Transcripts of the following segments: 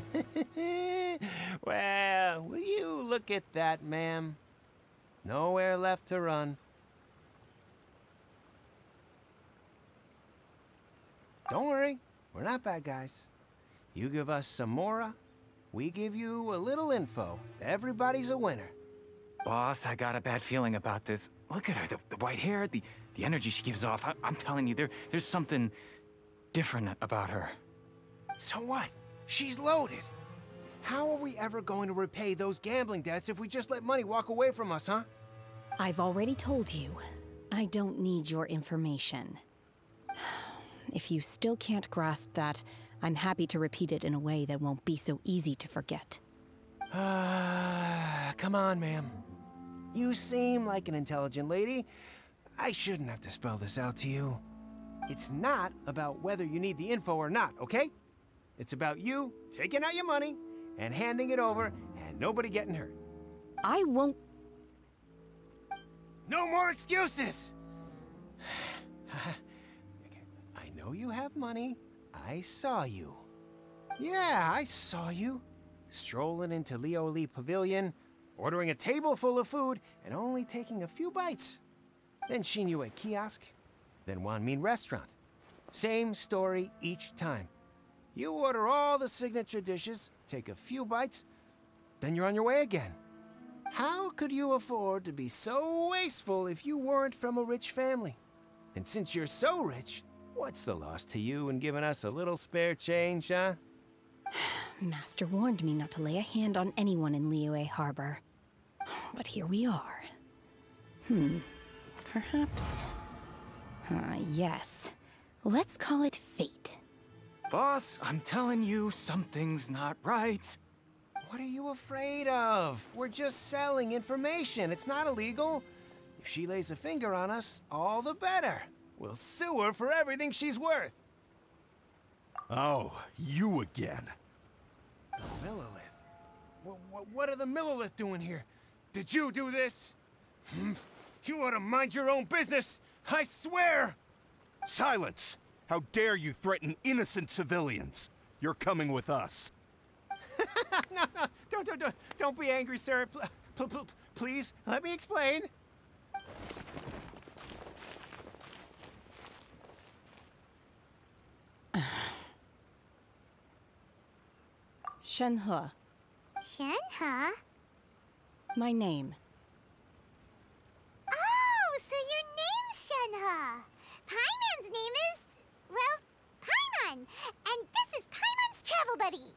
well, will you look at that, ma'am? Nowhere left to run. Don't worry, we're not bad guys. You give us some mora, we give you a little info. Everybody's a winner. Boss, I got a bad feeling about this. Look at her, the, the white hair, the, the energy she gives off. I, am telling you, there, there's something different about her. So what? She's loaded. How are we ever going to repay those gambling debts if we just let money walk away from us, huh? I've already told you. I don't need your information. If you still can't grasp that, I'm happy to repeat it in a way that won't be so easy to forget. Ah, come on, ma'am. You seem like an intelligent lady. I shouldn't have to spell this out to you. It's not about whether you need the info or not, okay? It's about you taking out your money and handing it over and nobody getting hurt. I won't... No more excuses! I know you have money. I saw you. Yeah, I saw you. Strolling into Liuli Pavilion, ordering a table full of food, and only taking a few bites. Then Xinyue Kiosk, then Wanmin Restaurant. Same story each time. You order all the signature dishes, take a few bites, then you're on your way again. How could you afford to be so wasteful if you weren't from a rich family? And since you're so rich, what's the loss to you in giving us a little spare change, huh? Master warned me not to lay a hand on anyone in Liyue Harbor. But here we are. Hmm. Perhaps... Uh, yes. Let's call it fate. Boss, I'm telling you, something's not right. What are you afraid of? We're just selling information. It's not illegal. If she lays a finger on us, all the better. We'll sue her for everything she's worth. Oh, you again. The Millelith. What, what, what are the Millelith doing here? Did you do this? Humph. You ought to mind your own business! I swear! Silence! How dare you threaten innocent civilians? You're coming with us. no, no, don't, don't, don't, don't be angry, sir. P please, let me explain. Shenhe. Shenhe? My name. Oh, so your name's Shenhe. Paimon's name is, well, Paimon. And this is Paimon's travel buddy.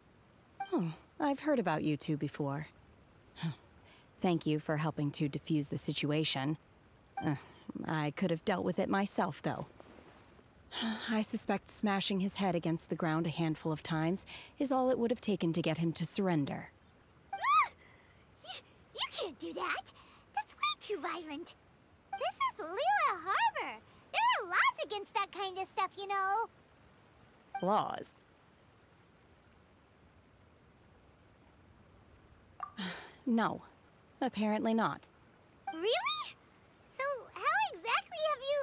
Oh, I've heard about you two before. Thank you for helping to defuse the situation. Uh, I could have dealt with it myself, though. I suspect smashing his head against the ground a handful of times is all it would have taken to get him to surrender. you, you can't do that. That's way too violent. This is Liyue Harbor. There are laws against that kind of stuff, you know. Laws? No. Apparently not. Really? So how exactly have you...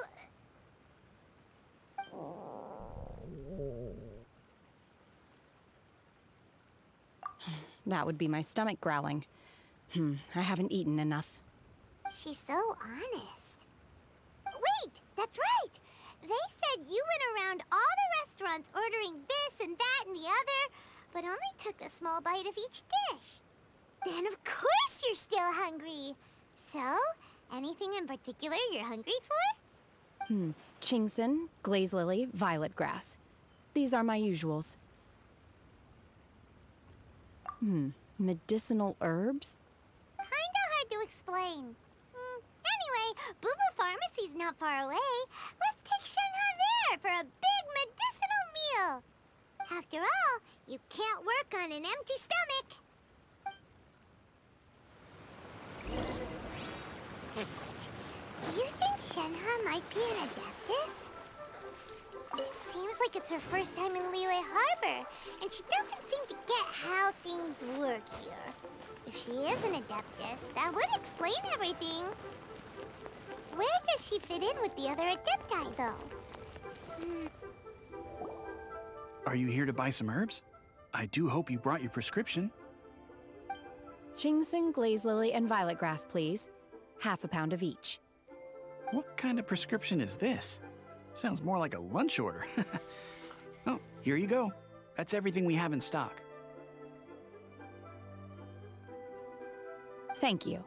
That would be my stomach growling. Hmm, I haven't eaten enough. She's so honest. Wait, that's right! They said you went around all the restaurants ordering this and that and the other, but only took a small bite of each dish. Then of course you're still hungry. So, anything in particular you're hungry for? Hmm, Qingxin, glaze lily, violet grass. These are my usuals. Hmm, medicinal herbs? Kinda hard to explain. Hmm, anyway, Bubu Pharmacy's not far away. Let's take Shenhe there for a big medicinal meal. After all, you can't work on an empty stomach. Psst. Do you think Shenhe might be an adeptus? It seems like it's her first time in Liyue Harbor, and she doesn't seem to get how things work here. If she is an adeptus, that would explain everything. Where does she fit in with the other adepti, though? Hmm. Are you here to buy some herbs? I do hope you brought your prescription. Qingxin, glaze lily, and violet grass, please. Half a pound of each. What kind of prescription is this? Sounds more like a lunch order. oh, here you go. That's everything we have in stock. Thank you.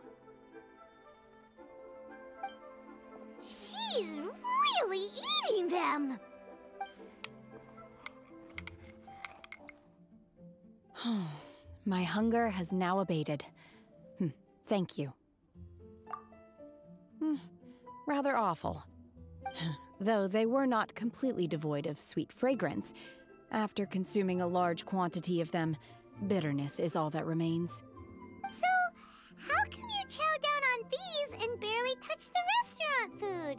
She's really eating them! My hunger has now abated. Hmm, thank you. Hmm, rather awful. Though they were not completely devoid of sweet fragrance. After consuming a large quantity of them, bitterness is all that remains. So, how come you chow down on these and barely touch the restaurant food?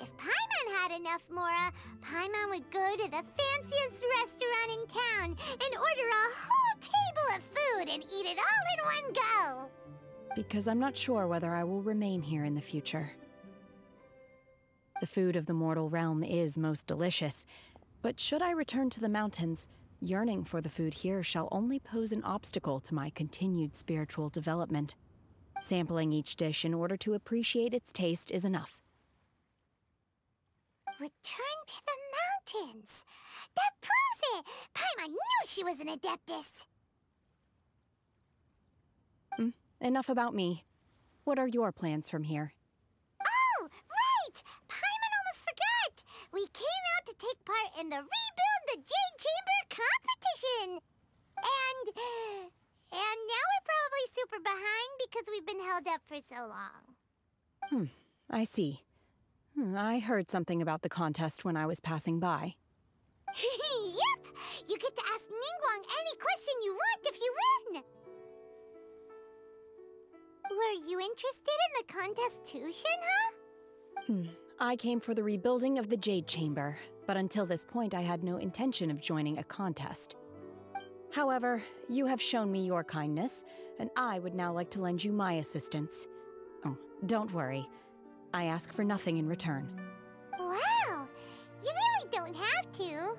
If Paimon had enough Mora, Paimon would go to the fanciest restaurant in town and order a whole table of food and eat it all in one go. Because I'm not sure whether I will remain here in the future. The food of the mortal realm is most delicious, but should I return to the mountains, yearning for the food here shall only pose an obstacle to my continued spiritual development. Sampling each dish in order to appreciate its taste is enough. Return to the mountains. That proves it. Paimon knew she was an Adeptus. Hmm? Enough about me. What are your plans from here? Oh, right! Paimon almost forgot! We came out to take part in the Rebuild the Jade Chamber competition! And... And now we're probably super behind because we've been held up for so long. Hmm, I see. Hmm, I heard something about the contest when I was passing by. yep! You get to ask Ningguang any question you want if you win! Were you interested in the contest too, Shenhe? Hmm. I came for the rebuilding of the Jade Chamber, but until this point I had no intention of joining a contest. However, you have shown me your kindness, and I would now like to lend you my assistance. Oh, don't worry. I ask for nothing in return. Wow! You really don't have to.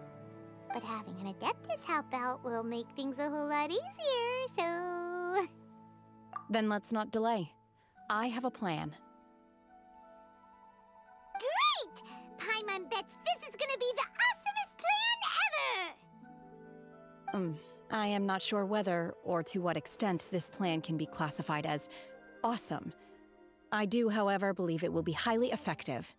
But having an Adeptus help out will make things a whole lot easier, so... Then let's not delay. I have a plan. Great! Paimon bets this is gonna be the awesomest plan ever! Um, I am not sure whether or to what extent this plan can be classified as awesome. I do, however, believe it will be highly effective.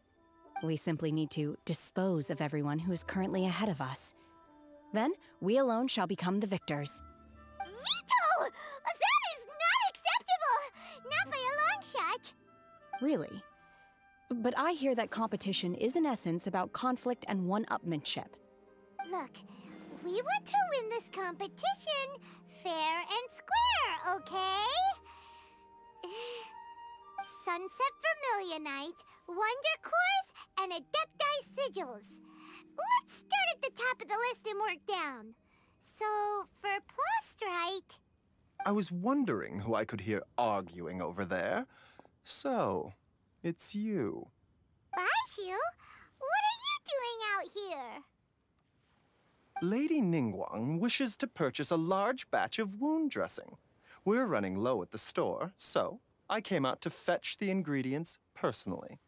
We simply need to dispose of everyone who is currently ahead of us. Then, we alone shall become the victors. Vito! Really? But I hear that competition is in essence about conflict and one-upmanship. Look, we want to win this competition fair and square, okay? Sunset Vermilionite, Wonder Cores, and Adepti Sigils. Let's start at the top of the list and work down. So, for Plostrite, I was wondering who I could hear arguing over there. So, it's you. Baizhu, what are you doing out here? Lady Ningguang wishes to purchase a large batch of wound dressing. We're running low at the store, so I came out to fetch the ingredients personally.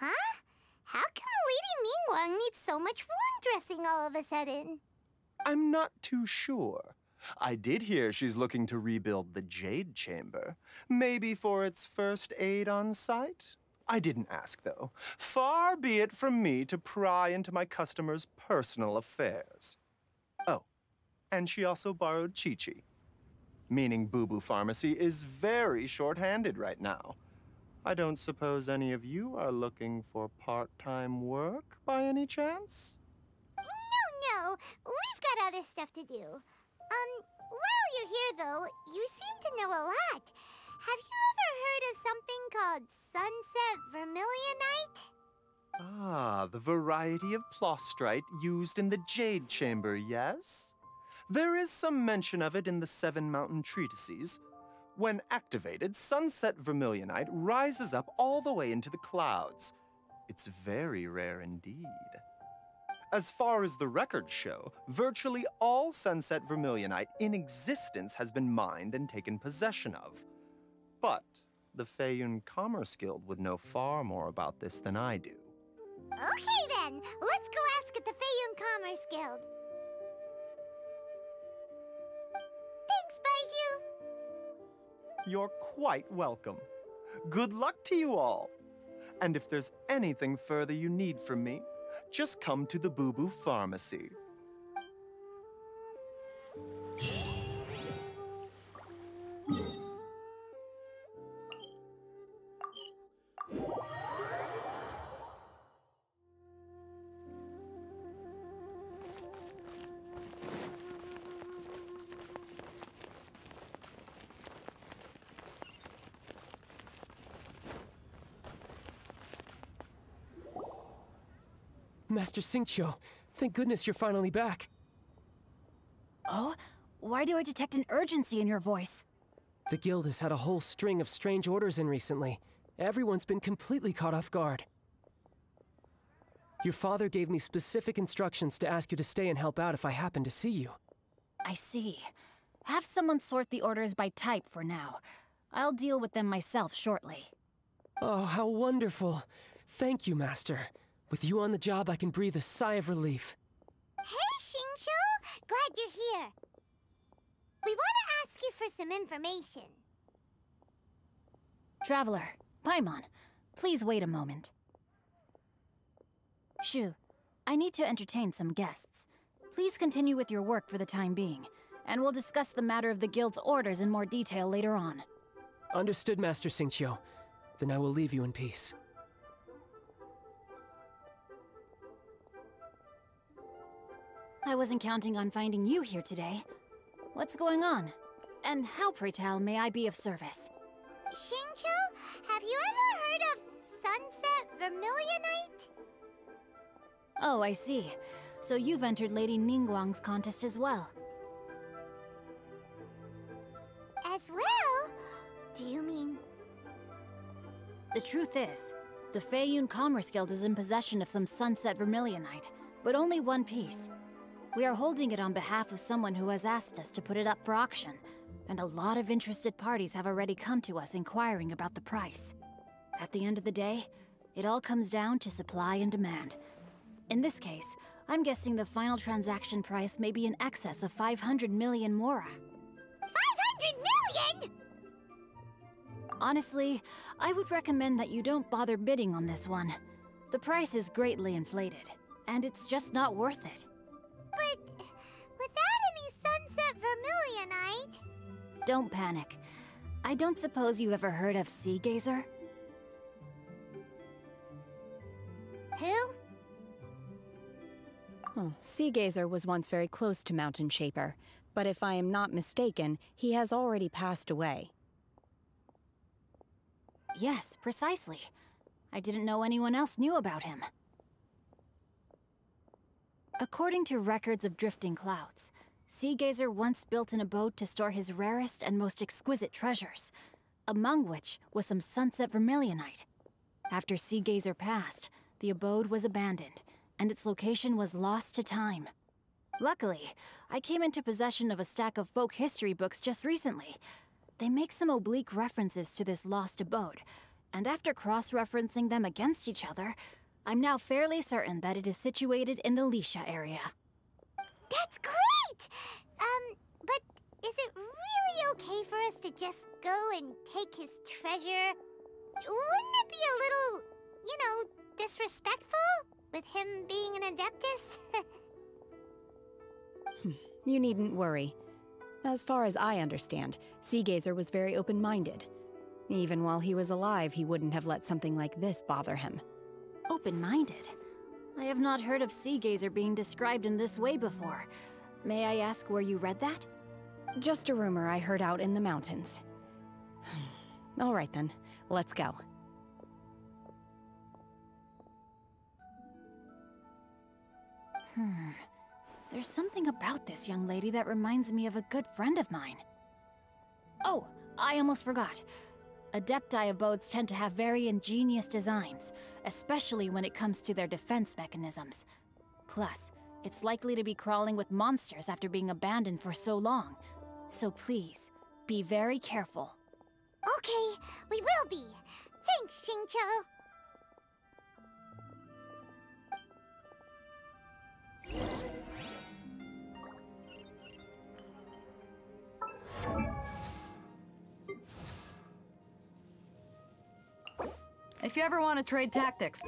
Huh? How come Lady Ningguang needs so much wound dressing all of a sudden? I'm not too sure. I did hear she's looking to rebuild the Jade Chamber. Maybe for its first aid on site? I didn't ask, though. Far be it from me to pry into my customers' personal affairs. Oh, and she also borrowed Qiqi. Meaning Bubu Pharmacy is very short-handed right now. I don't suppose any of you are looking for part-time work by any chance? No, no, we've got other stuff to do. Um, while you're here, though, you seem to know a lot. Have you ever heard of something called Sunset Vermilionite? Ah, the variety of plostrite used in the Jade Chamber, yes? There is some mention of it in the Seven Mountain Treatises. When activated, Sunset Vermilionite rises up all the way into the clouds. It's very rare indeed. As far as the records show, virtually all Sunset Vermilionite in existence has been mined and taken possession of. But the Feiyun Commerce Guild would know far more about this than I do. Okay then, let's go ask at the Feiyun Commerce Guild. Thanks, Baizhu. You're quite welcome. Good luck to you all. And if there's anything further you need from me, just come to the Bubu Pharmacy. Master Xingqiu, thank goodness you're finally back. Oh? Why do I detect an urgency in your voice? The guild has had a whole string of strange orders in recently. Everyone's been completely caught off guard. Your father gave me specific instructions to ask you to stay and help out if I happen to see you. I see. Have someone sort the orders by type for now. I'll deal with them myself shortly. Oh, how wonderful. Thank you, Master. With you on the job, I can breathe a sigh of relief. Hey, Xingqiu! Glad you're here. We want to ask you for some information. Traveler, Paimon, please wait a moment. Shu, I need to entertain some guests. Please continue with your work for the time being, and we'll discuss the matter of the guild's orders in more detail later on. Understood, Master Xingqiu. Then I will leave you in peace. I wasn't counting on finding you here today. What's going on? And how, pray tell, may I be of service? Xingqiu, have you ever heard of Sunset Vermilionite? Oh, I see. So you've entered Lady Ningguang's contest as well. As well? Do you mean... The truth is, the Feiyun Commerce Guild is in possession of some Sunset Vermilionite, but only one piece. We are holding it on behalf of someone who has asked us to put it up for auction, and a lot of interested parties have already come to us inquiring about the price. At the end of the day, it all comes down to supply and demand. In this case, I'm guessing the final transaction price may be in excess of 500 million mora. 500 million?! Honestly, I would recommend that you don't bother bidding on this one. The price is greatly inflated, and it's just not worth it. But without any Sunset Vermilionite... Don't panic. I don't suppose you ever heard of Sea Gazer? Who? Oh, Sea Gazer was once very close to Mountain Shaper, but if I am not mistaken, he has already passed away. Yes, precisely. I didn't know anyone else knew about him. According to records of drifting clouds, Sea Gazer once built an abode to store his rarest and most exquisite treasures, among which was some sunset vermilionite. After Sea Gazer passed, the abode was abandoned, and its location was lost to time. Luckily, I came into possession of a stack of folk history books just recently. They make some oblique references to this lost abode, and after cross-referencing them against each other, I'm now fairly certain that it is situated in the Lisha area. That's great! Um, but is it really okay for us to just go and take his treasure? Wouldn't it be a little, you know, disrespectful? With him being an Adeptus? You needn't worry. As far as I understand, Seagazer was very open minded. Even while he was alive, he wouldn't have let something like this bother him. Open-minded? I have not heard of Sea Gazer being described in this way before. May I ask where you read that? Just a rumor I heard out in the mountains. All right then, let's go. Hmm. There's something about this young lady that reminds me of a good friend of mine. Oh, I almost forgot. Adepti abodes tend to have very ingenious designs, especially when it comes to their defense mechanisms. Plus, it's likely to be crawling with monsters after being abandoned for so long. So please, be very careful. Okay, we will be. Thanks, Xingqiu. If you ever want to trade tactics,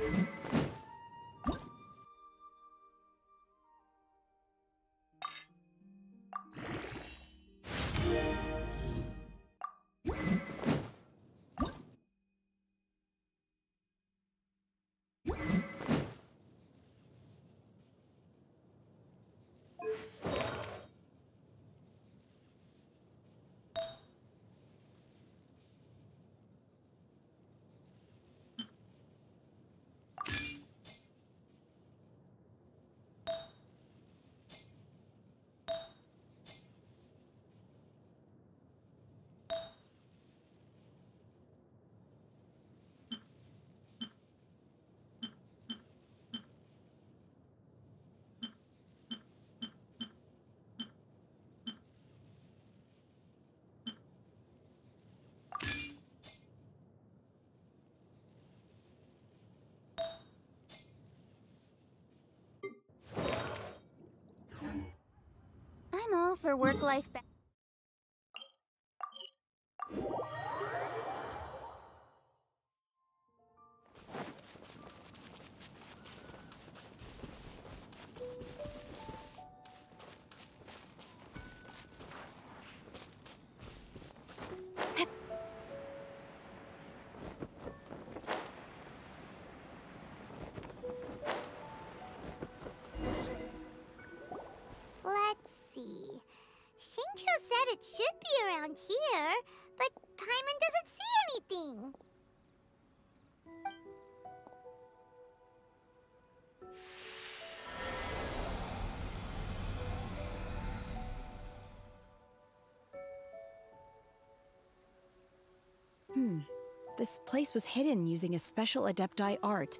I'm all for work-life mm. balance. Around here, but Paimon doesn't see anything. Hmm. This place was hidden using a special Adepti art.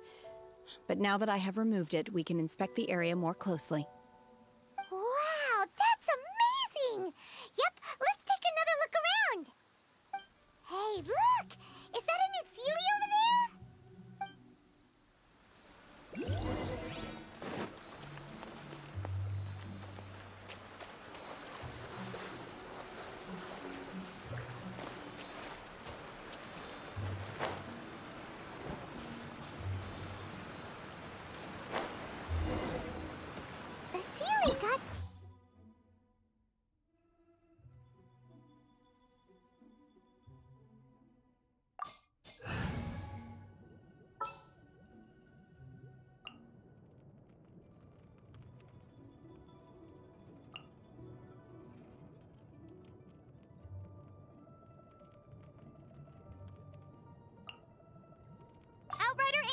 But now that I have removed it, we can inspect the area more closely.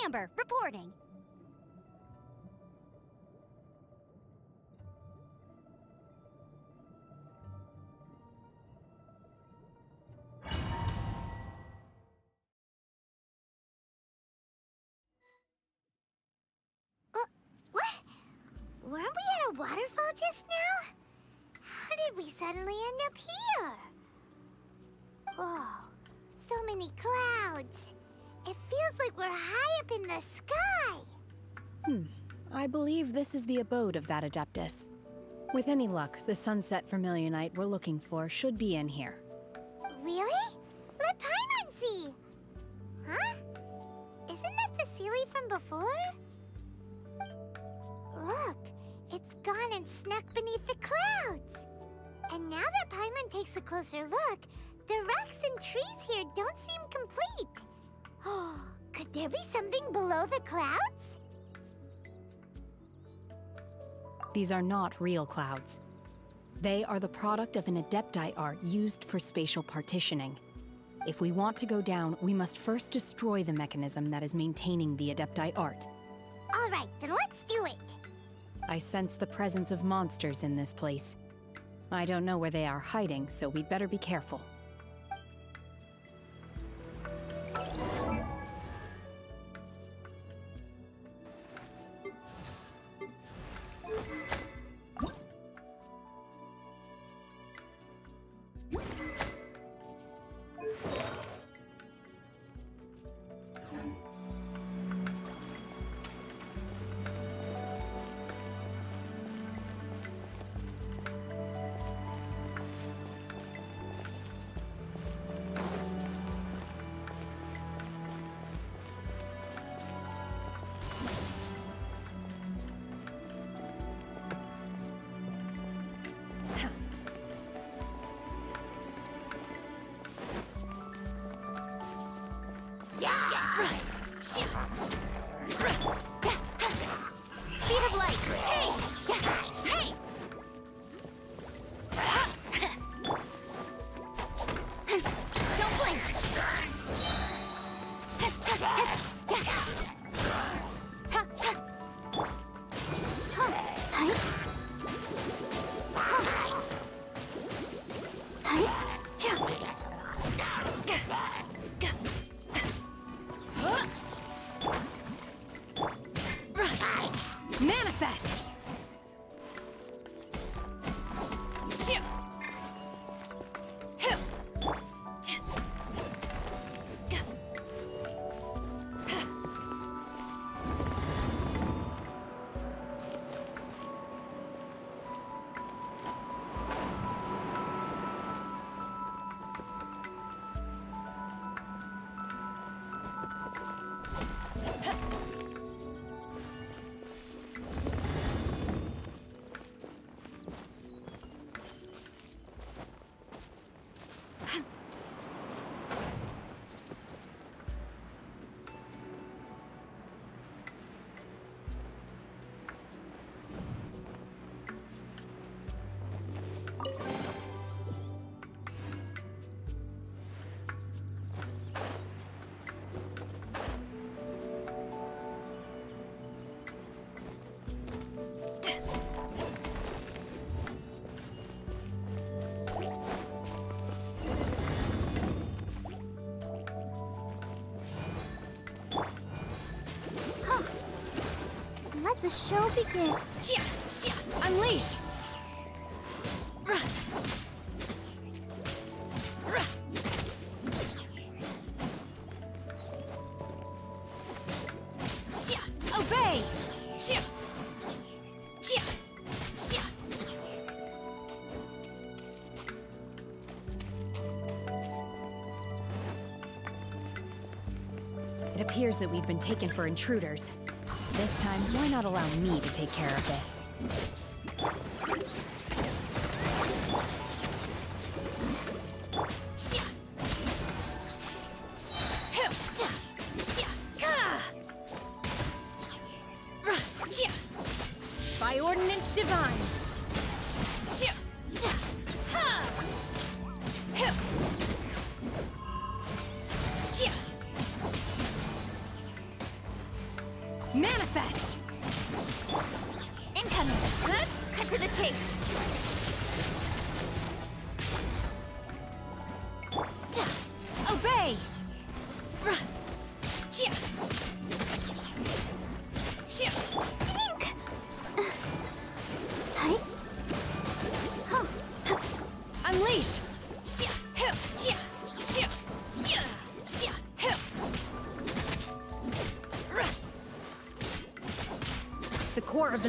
Amber, reporting. Uh, what? Weren't we at a waterfall just now? How did we suddenly end up here? Oh, so many clouds. It feels like we're high up in the sky. Hmm. I believe this is the abode of that Adeptus. With any luck, the sunset Vermilionite we're looking for should be in here. Really? Let Paimon see. Huh? Isn't that the Seelie from before? Look, it's gone and snuck beneath the clouds. And now that Paimon takes a closer look, the rocks and trees here don't seem complete. Oh, could there be something below the clouds? These are not real clouds. They are the product of an Adepti art used for spatial partitioning. If we want to go down, we must first destroy the mechanism that is maintaining the Adepti art. All right, then let's do it. I sense the presence of monsters in this place. I don't know where they are hiding, so we'd better be careful. the show begins. Unleash! It appears that we've been taken for intruders time, why not allow me to take care of this?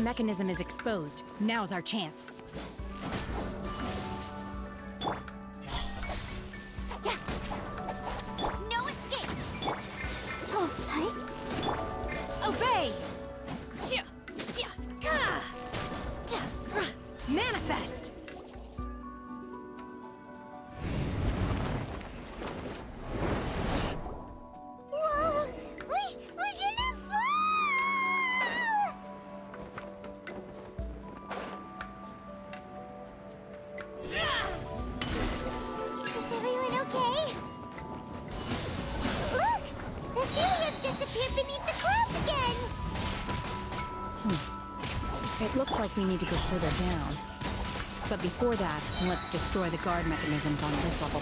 mechanism is exposed. Now's our chance. Destroy the guard mechanisms on this level.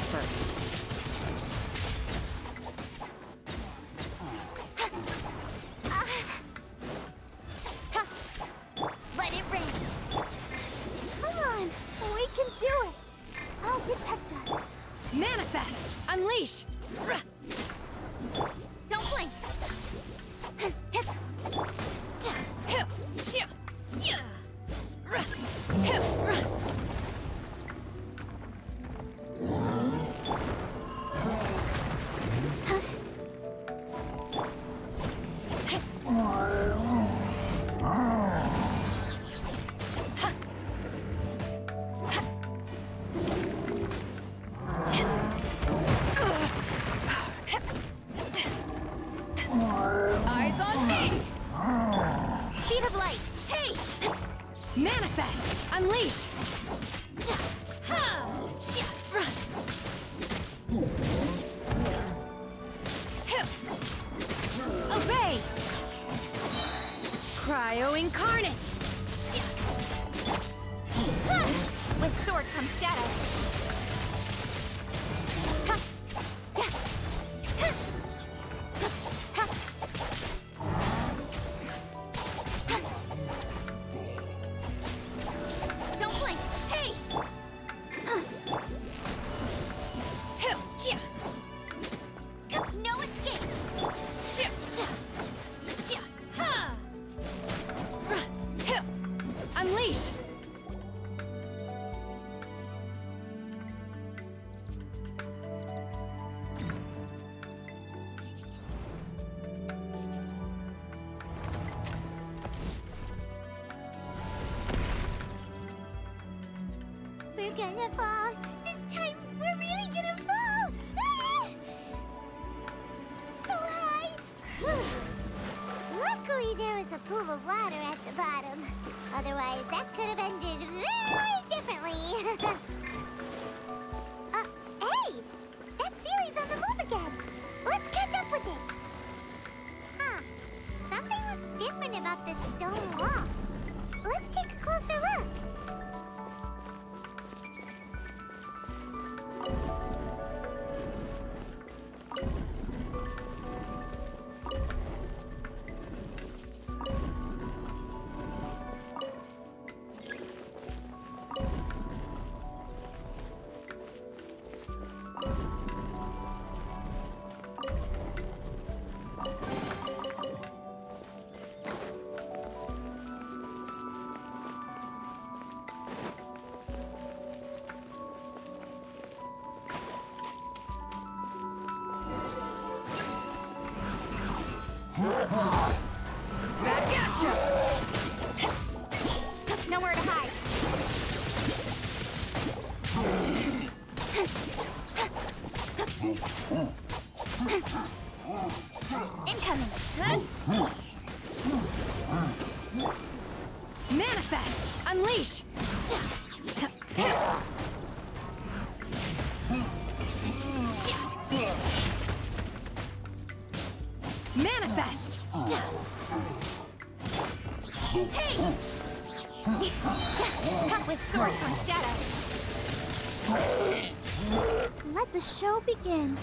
Begin.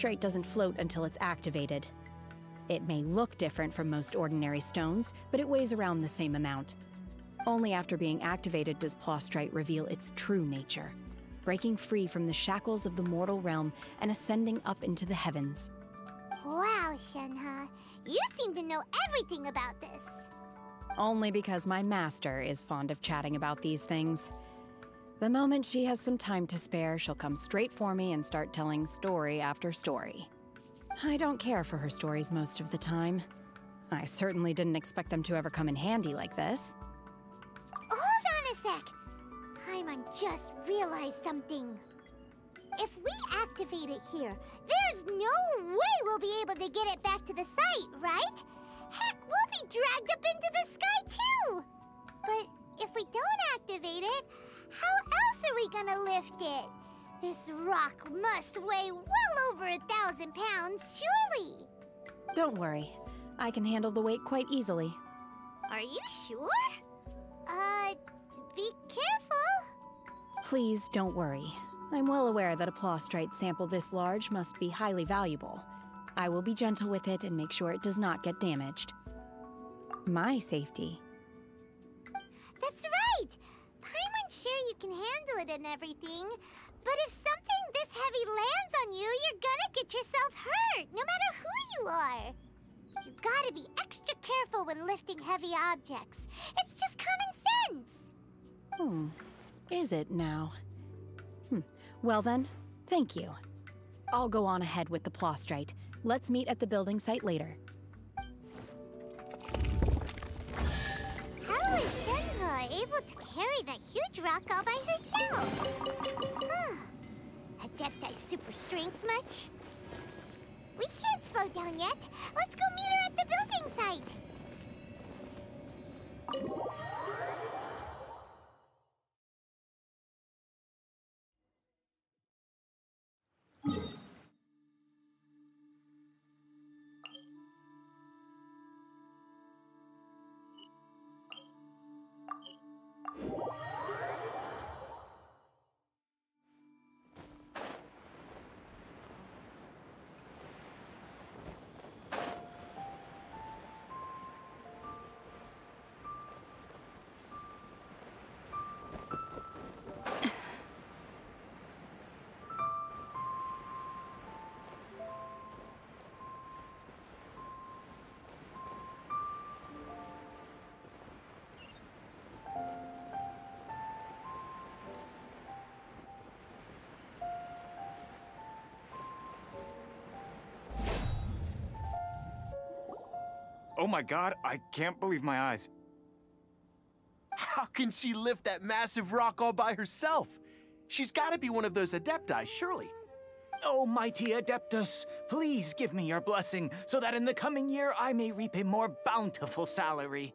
Plaustrite doesn't float until it's activated. It may look different from most ordinary stones, but it weighs around the same amount. Only after being activated does Plaustrite reveal its true nature, breaking free from the shackles of the mortal realm and ascending up into the heavens. Wow, Shenhe, you seem to know everything about this. Only because my master is fond of chatting about these things. The moment she has some time to spare, she'll come straight for me and start telling story after story. I don't care for her stories most of the time. I certainly didn't expect them to ever come in handy like this. Hold on a sec. Paimon just realized something. If we activate it here, there's no way we'll be able to get it back to the site, right? Heck, we'll be dragged up into the sky too! But if we don't activate it, how else are we gonna lift it? This rock must weigh well over a thousand pounds, surely! Don't worry, I can handle the weight quite easily. Are you sure? Uh, be careful. Please don't worry. I'm well aware that a plaustrite sample this large must be highly valuable. I will be gentle with it and make sure it does not get damaged. My safety. That's right! Paimon's sure you can handle it and everything, but if something this heavy lands on you, you're gonna get yourself hurt, no matter who you are. You gotta be extra careful when lifting heavy objects. It's just common sense. Hmm. Is it now? Hmm. Well then, thank you. I'll go on ahead with the plaustrite. Let's meet at the building site later. How is Shenhe able to carry that huge rock all by herself? Huh. Adepti super strength much? We can't slow down yet. Let's go meet her at the building site. Oh my god, I can't believe my eyes. How can she lift that massive rock all by herself? She's gotta be one of those Adepti, surely. Oh, mighty Adeptus, please give me your blessing so that in the coming year I may reap a more bountiful salary.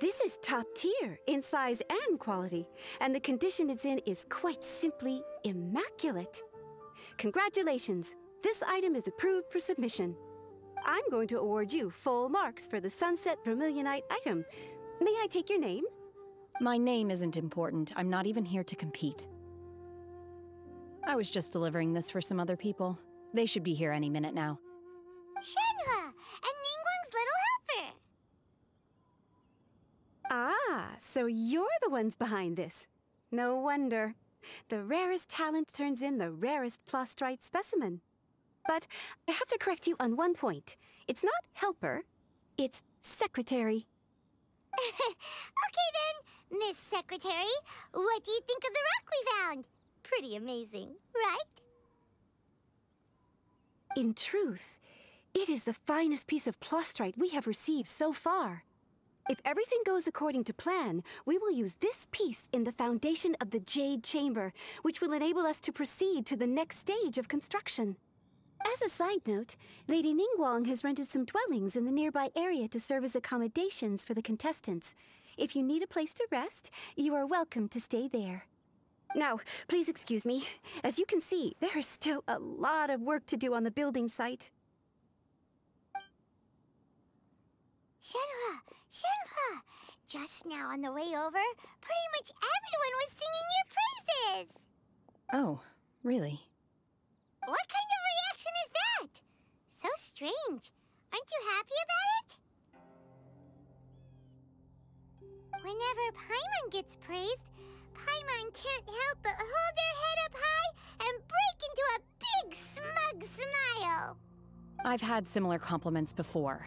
This is top tier in size and quality, and the condition it's in is quite simply immaculate. Congratulations! This item is approved for submission. I'm going to award you full marks for the Sunset Vermilionite item. May I take your name? My name isn't important. I'm not even here to compete. I was just delivering this for some other people. They should be here any minute now. Shenhe and Ningguang's little helper. Ah, so you're the ones behind this. No wonder. The rarest talent turns in the rarest Plaustrite specimen. But I have to correct you on one point. It's not helper, it's secretary. okay then, Miss Secretary. What do you think of the rock we found? Pretty amazing, right? In truth, it is the finest piece of Plaustrite we have received so far. If everything goes according to plan, we will use this piece in the foundation of the Jade Chamber, which will enable us to proceed to the next stage of construction. As a side note, Lady Ningguang has rented some dwellings in the nearby area to serve as accommodations for the contestants. If you need a place to rest, you are welcome to stay there. Now, please excuse me. As you can see, there is still a lot of work to do on the building site. Shenhe, Shenhe! Just now on the way over, pretty much everyone was singing your praises! Oh, really? What kind of reaction is that? So strange. Aren't you happy about it? Whenever Paimon gets praised, Paimon can't help but hold their head up high and break into a big smug smile. I've had similar compliments before.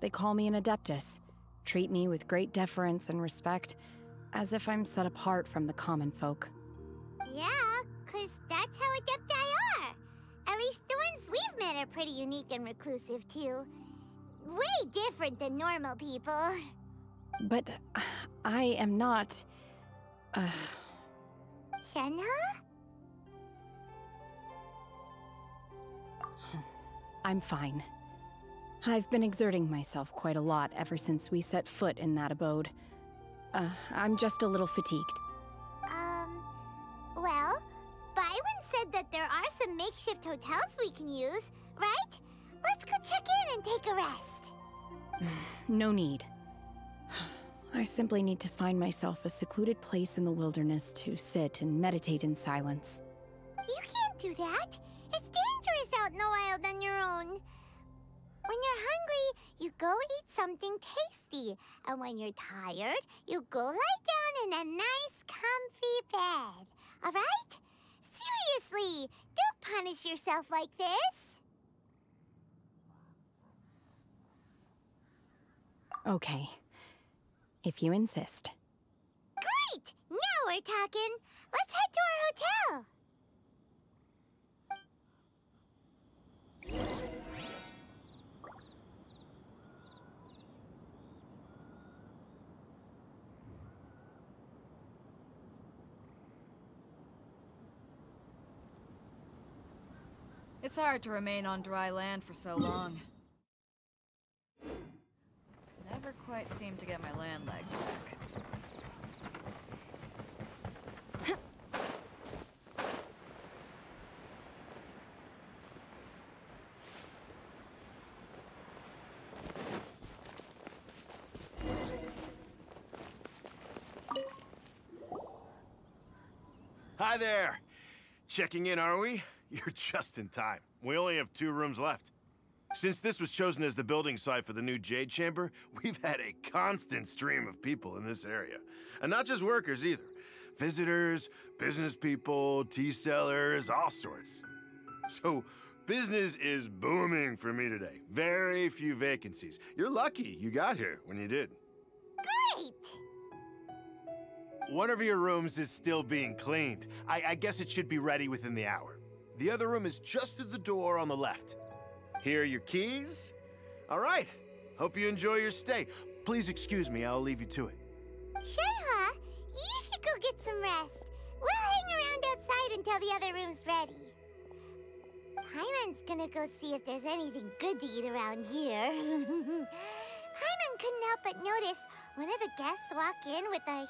They call me an Adeptus, treat me with great deference and respect, as if I'm set apart from the common folk. Yeah, cause that's how Adepti are. At least the ones we've met are pretty unique and reclusive too. Way different than normal people. But I am not. Uh, Shenhe? I'm fine. I've been exerting myself quite a lot ever since we set foot in that abode. Uh, I'm just a little fatigued. Some makeshift hotels we can use, right? Let's go check in and take a rest. no need. I simply need to find myself a secluded place in the wilderness to sit and meditate in silence. You can't do that. It's dangerous out in the wild on your own. When you're hungry, you go eat something tasty. And when you're tired, you go lie down in a nice, comfy bed. All right? Seriously, don't punish yourself like this. Okay. If you insist. Great! Now we're talking. Let's head to our hotel. It's hard to remain on dry land for so long. Never quite seem to get my land legs back. Hi there. Checking in, are we? You're just in time. We only have two rooms left. Since this was chosen as the building site for the new Jade Chamber, we've had a constant stream of people in this area. And not just workers either. Visitors, business people, tea sellers, all sorts. So, business is booming for me today. Very few vacancies. You're lucky you got here when you did. Great! One of your rooms is still being cleaned. I, I guess it should be ready within the hour. The other room is just through the door on the left. Here are your keys. All right. Hope you enjoy your stay. Please excuse me, I'll leave you to it. Shenhe, you should go get some rest. We'll hang around outside until the other room's ready. Paimon's gonna go see if there's anything good to eat around here. Paimon couldn't help but notice one of the guests walk in with a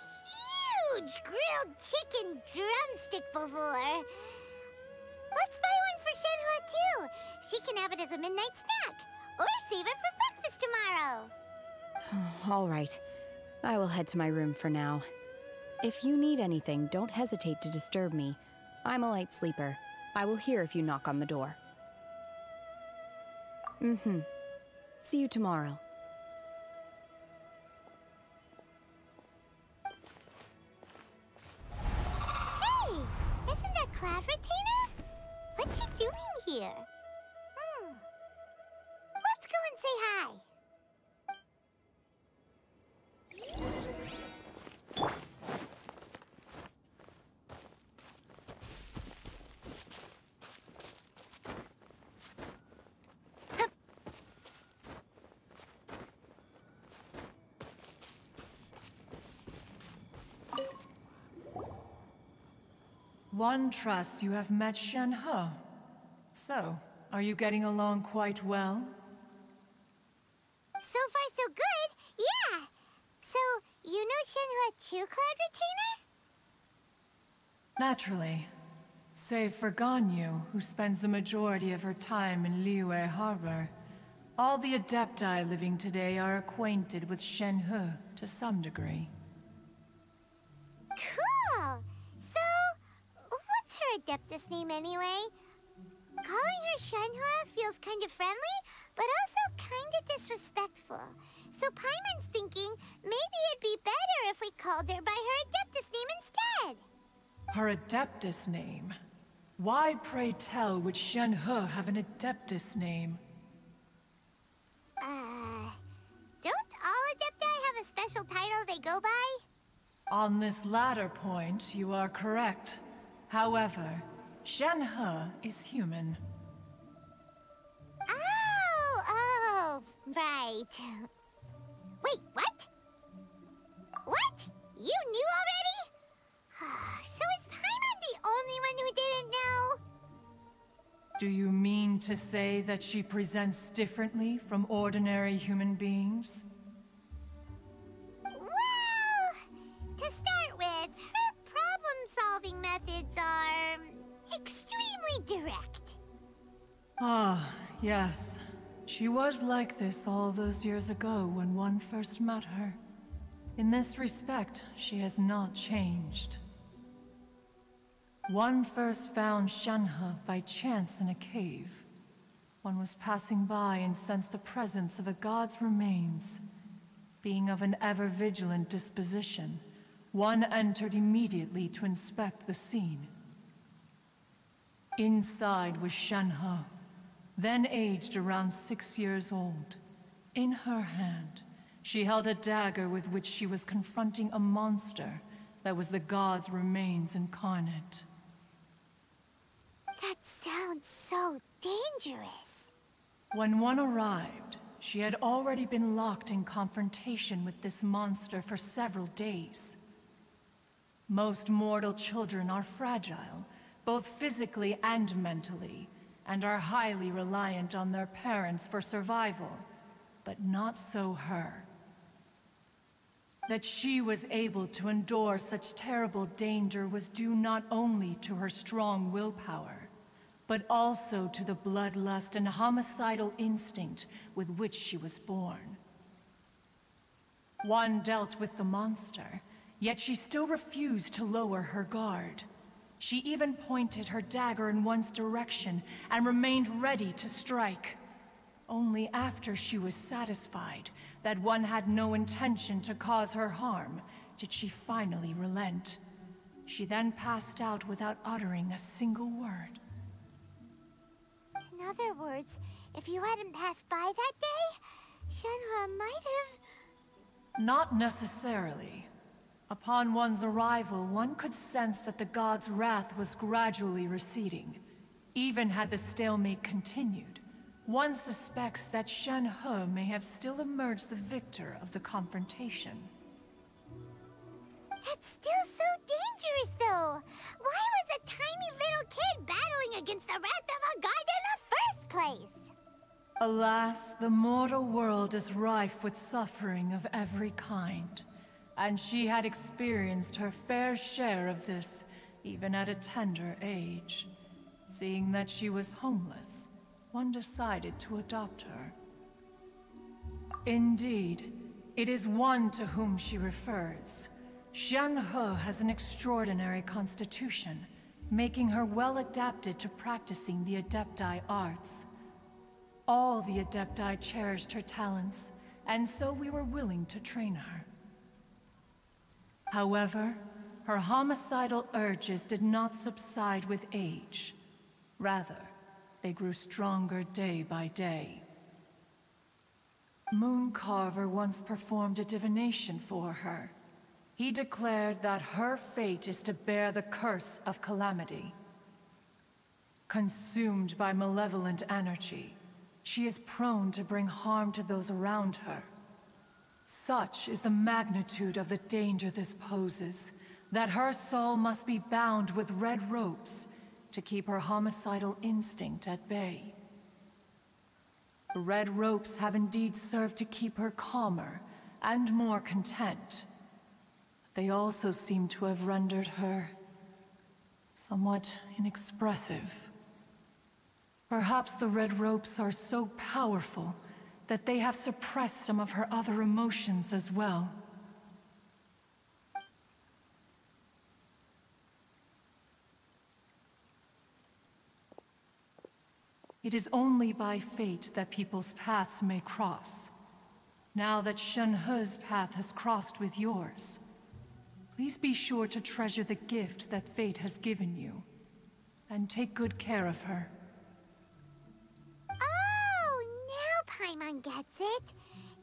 huge grilled chicken drumstick before. Let's buy one for Shenhe too. She can have it as a midnight snack. Or save it for breakfast tomorrow. All right. I will head to my room for now. If you need anything, don't hesitate to disturb me. I'm a light sleeper. I will hear if you knock on the door. Mm-hmm. See you tomorrow. Hey! Isn't that Cloud here? Hmm. Let's go and say hi. One trusts you have met Shenhe. So, are you getting along quite well? So far, so good. Yeah. So, you know Shenhe too, Cloud Retainer? Naturally. Save for Ganyu, who spends the majority of her time in Liyue Harbor. All the Adepti living today are acquainted with Shenhe to some degree. Cool. So, what's her Adeptus name anyway? Calling her Shenhe feels kind of friendly, but also kind of disrespectful. So Paimon's thinking maybe it'd be better if we called her by her Adeptus name instead. Her Adeptus name? Why, pray tell, would Shenhe have an Adeptus name? Uh, don't all Adepti have a special title they go by? On this latter point, you are correct. However, Shenhe is human. Oh, oh, right. Wait, what? What? You knew already? so is Paimon the only one who didn't know? Do you mean to say that she presents differently from ordinary human beings? Direct. Ah, yes. She was like this all those years ago when one first met her. In this respect, she has not changed. One first found Shenhe by chance in a cave. One was passing by and sensed the presence of a god's remains. Being of an ever-vigilant disposition, one entered immediately to inspect the scene. Inside was Shenhe, then aged around six years old. In her hand, she held a dagger with which she was confronting a monster that was the god's remains incarnate. That sounds so dangerous. When one arrived, she had already been locked in confrontation with this monster for several days. Most mortal children are fragile, both physically and mentally, and are highly reliant on their parents for survival. But not so her. That she was able to endure such terrible danger was due not only to her strong willpower, but also to the bloodlust and homicidal instinct with which she was born. One dealt with the monster, yet she still refused to lower her guard. She even pointed her dagger in one's direction and remained ready to strike. Only after she was satisfied that one had no intention to cause her harm did she finally relent. She then passed out without uttering a single word. In other words, if you hadn't passed by that day, Shenhe might have... Not necessarily. Upon one's arrival, one could sense that the god's wrath was gradually receding. Even had the stalemate continued, one suspects that Shenhe may have still emerged the victor of the confrontation. That's still so dangerous, though. Why was a tiny little kid battling against the wrath of a god in the first place? Alas, the mortal world is rife with suffering of every kind. And she had experienced her fair share of this, even at a tender age. Seeing that she was homeless, one decided to adopt her. Indeed, it is one to whom she refers. Shenhe has an extraordinary constitution, making her well adapted to practicing the Adepti arts. All the Adepti cherished her talents, and so we were willing to train her. However, her homicidal urges did not subside with age. Rather, they grew stronger day by day. Mooncarver once performed a divination for her. He declared that her fate is to bear the curse of calamity. Consumed by malevolent energy, she is prone to bring harm to those around her. Such is the magnitude of the danger this poses, that her soul must be bound with red ropes to keep her homicidal instinct at bay. The red ropes have indeed served to keep her calmer and more content. They also seem to have rendered her somewhat inexpressive. Perhaps the red ropes are so powerful that they have suppressed some of her other emotions as well. It is only by fate that people's paths may cross. Now that Shenhe's path has crossed with yours, please be sure to treasure the gift that fate has given you, and take good care of her. Paimon gets it.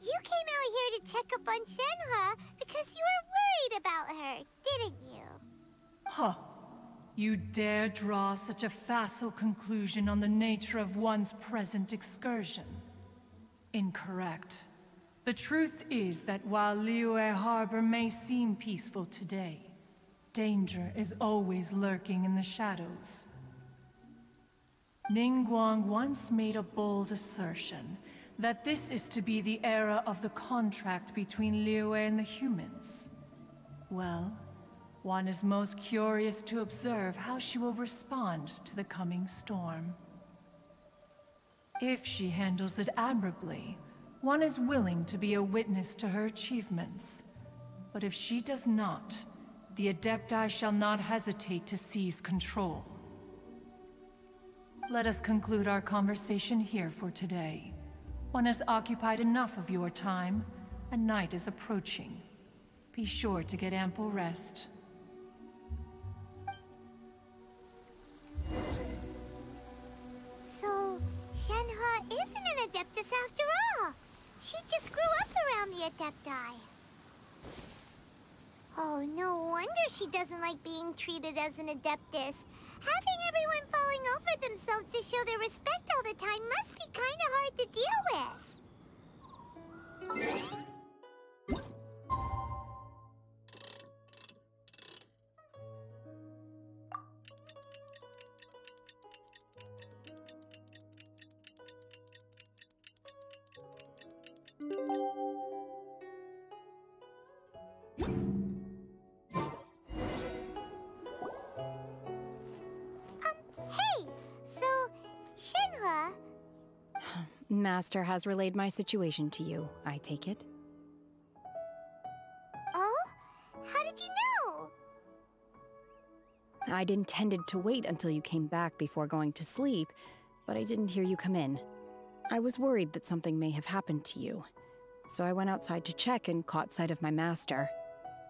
You came out here to check up on Shenhe because you were worried about her, didn't you? Huh. You dare draw such a facile conclusion on the nature of one's present excursion? Incorrect. The truth is that while Liyue Harbor may seem peaceful today, danger is always lurking in the shadows. Ningguang once made a bold assertion that this is to be the era of the contract between Liyue and the humans. Well, one is most curious to observe how she will respond to the coming storm. If she handles it admirably, one is willing to be a witness to her achievements. But if she does not, the Adepti shall not hesitate to seize control. Let us conclude our conversation here for today. One has occupied enough of your time, and night is approaching. Be sure to get ample rest. So, Shenhe isn't an Adeptus after all. She just grew up around the Adepti. Oh, no wonder she doesn't like being treated as an Adeptus. Having everyone falling over themselves to show their respect all the time must be kind of hard to deal with. Master has relayed my situation to you, I take it. oh? How did you know? I'd intended to wait until you came back before going to sleep, but I didn't hear you come in. I was worried that something may have happened to you, so I went outside to check and caught sight of my master.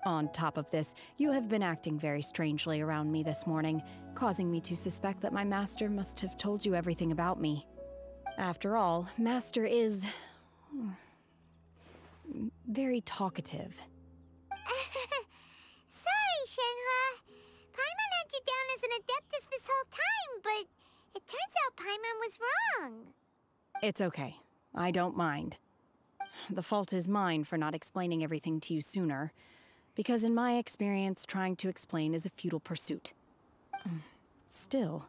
On top of this, you have been acting very strangely around me this morning, causing me to suspect that my master must have told you everything about me. After all, Master is. very talkative. Sorry, Shenhe. Paimon had you down as an Adeptus this whole time, but it turns out Paimon was wrong. It's okay. I don't mind. The fault is mine for not explaining everything to you sooner, because in my experience, trying to explain is a futile pursuit. Mm. Still,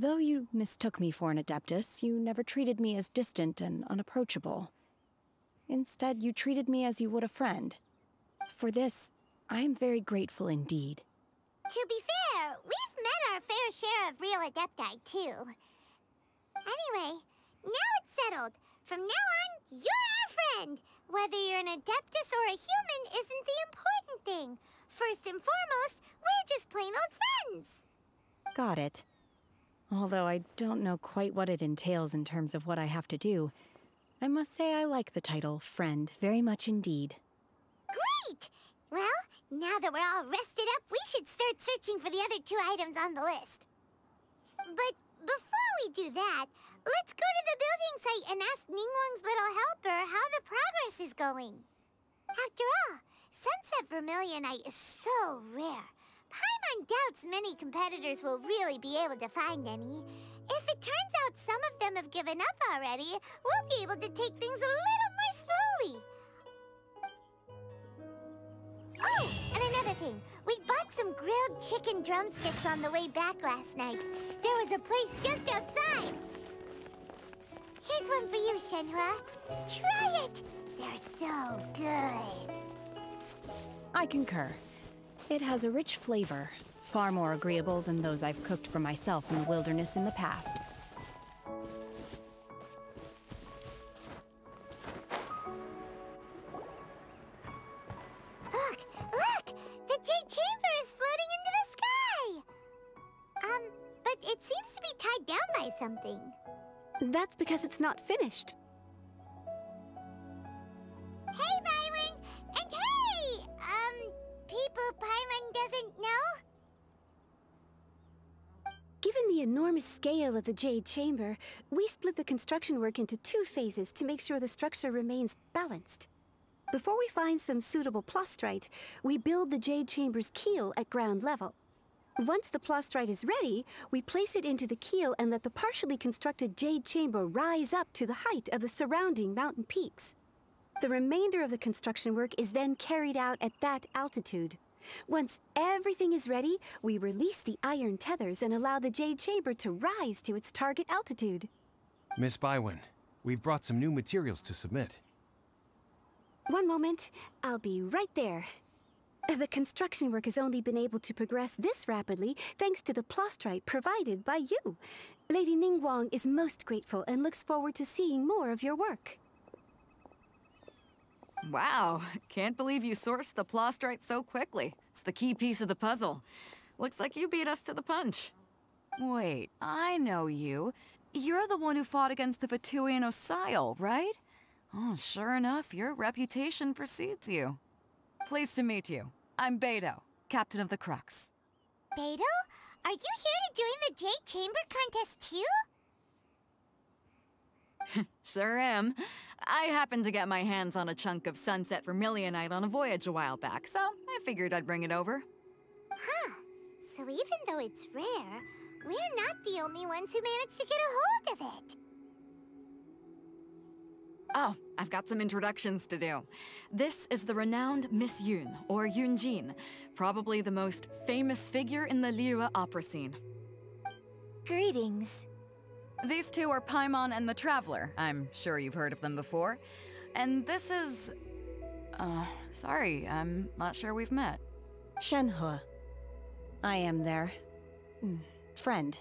though you mistook me for an Adeptus, you never treated me as distant and unapproachable. Instead, you treated me as you would a friend. For this, I am very grateful indeed. To be fair, we've met our fair share of real Adepti, too. Anyway, now it's settled. From now on, you're our friend. Whether you're an Adeptus or a human isn't the important thing. First and foremost, we're just plain old friends. Got it. Although I don't know quite what it entails in terms of what I have to do, I must say I like the title Friend very much indeed. Great! Well, now that we're all rested up, we should start searching for the other two items on the list. But before we do that, let's go to the building site and ask Ningguang's little helper how the progress is going. After all, Sunset Vermilionite is so rare. Paimon doubts many competitors will really be able to find any. If it turns out some of them have given up already, we'll be able to take things a little more slowly. Oh, and another thing. We bought some grilled chicken drumsticks on the way back last night. There was a place just outside. Here's one for you, Shenhe. Try it! They're so good. I concur. It has a rich flavor, far more agreeable than those I've cooked for myself in the wilderness in the past. Look, look! The Jade Chamber is floating into the sky! Um, but it seems to be tied down by something. That's because it's not finished. Hey, Baiwen! Paimon doesn't know? Given the enormous scale of the Jade Chamber, we split the construction work into two phases to make sure the structure remains balanced. Before we find some suitable plaustrite, we build the Jade Chamber's keel at ground level. Once the plaustrite is ready, we place it into the keel and let the partially constructed Jade Chamber rise up to the height of the surrounding mountain peaks. The remainder of the construction work is then carried out at that altitude. Once everything is ready, we release the iron tethers and allow the Jade Chamber to rise to its target altitude. Miss Baiwen, we've brought some new materials to submit. One moment, I'll be right there. The construction work has only been able to progress this rapidly thanks to the plaustrite provided by you. Lady Ningguang is most grateful and looks forward to seeing more of your work. Wow, can't believe you sourced the plaustrite so quickly. It's the key piece of the puzzle. Looks like you beat us to the punch. Wait, I know you. You're the one who fought against the Vatuian Osial, right? Oh, sure enough, your reputation precedes you. Pleased to meet you. I'm Beidou, captain of the Crux. Beidou? Are you here to join the Jade Chamber contest too? Sure am. I happened to get my hands on a chunk of Sunset Vermilionite on a voyage a while back, so I figured I'd bring it over. Huh. So even though it's rare, we're not the only ones who managed to get a hold of it. Oh, I've got some introductions to do. This is the renowned Miss Yun, or Yunjin, probably the most famous figure in the Liyue opera scene. Greetings. These two are Paimon and the Traveler. I'm sure you've heard of them before. And this is... Uh, sorry, I'm not sure we've met. Shenhe. I am their... mm, friend.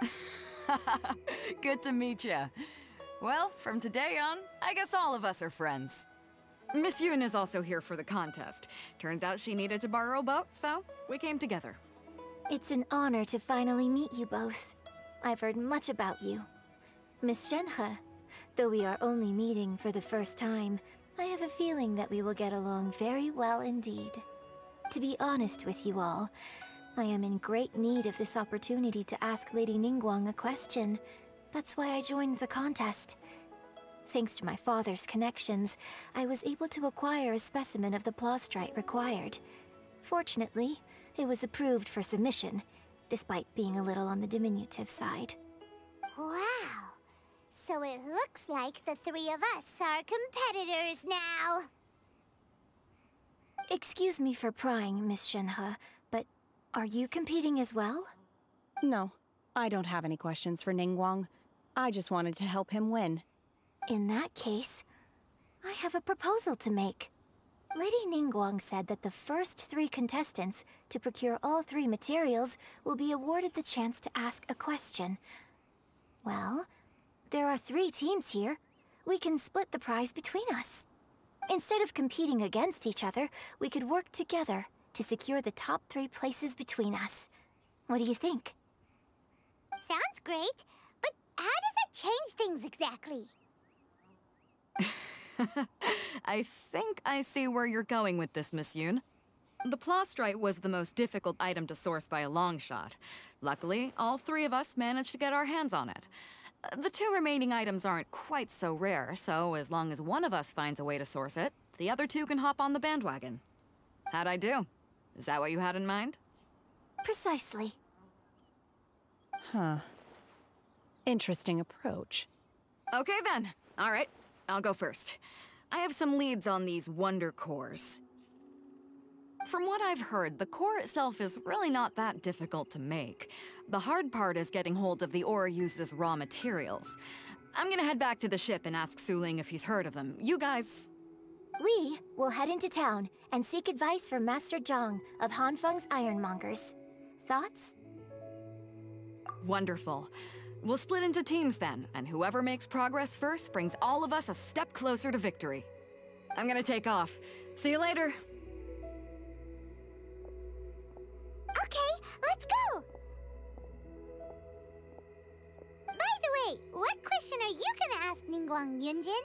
Good to meet you. Well, from today on, I guess all of us are friends. Miss Yun is also here for the contest. Turns out she needed to borrow a boat, so we came together. It's an honor to finally meet you both. I've heard much about you. Miss Shenhe, though we are only meeting for the first time, I have a feeling that we will get along very well indeed. To be honest with you all, I am in great need of this opportunity to ask Lady Ningguang a question. That's why I joined the contest. Thanks to my father's connections, I was able to acquire a specimen of the plaustrite required. Fortunately, it was approved for submission, despite being a little on the diminutive side. Wow. So it looks like the three of us are competitors now. Excuse me for prying, Miss Shenhe, but are you competing as well? No, I don't have any questions for Ningguang. I just wanted to help him win. In that case, I have a proposal to make. Lady Ningguang said that the first three contestants to procure all three materials will be awarded the chance to ask a question. Well, there are three teams here. We can split the prize between us. Instead of competing against each other, we could work together to secure the top three places between us. What do you think? Sounds great, but how does that change things exactly? I think I see where you're going with this, Miss Yun. The plaustrite was the most difficult item to source by a long shot. Luckily, all three of us managed to get our hands on it. The two remaining items aren't quite so rare, so as long as one of us finds a way to source it, the other two can hop on the bandwagon. How'd I do? Is that what you had in mind? Precisely. Huh. Interesting approach. Okay then. All right. I'll go first. I have some leads on these wonder cores. From what I've heard, the core itself is really not that difficult to make. The hard part is getting hold of the ore used as raw materials. I'm gonna head back to the ship and ask Suling if he's heard of them. You guys... We will head into town and seek advice from Master Zhang of Hanfeng's Ironmongers. Thoughts? Wonderful. We'll split into teams then, and whoever makes progress first brings all of us a step closer to victory. I'm gonna take off. See you later. Okay, let's go! By the way, what question are you gonna ask Ningguang Yunjin?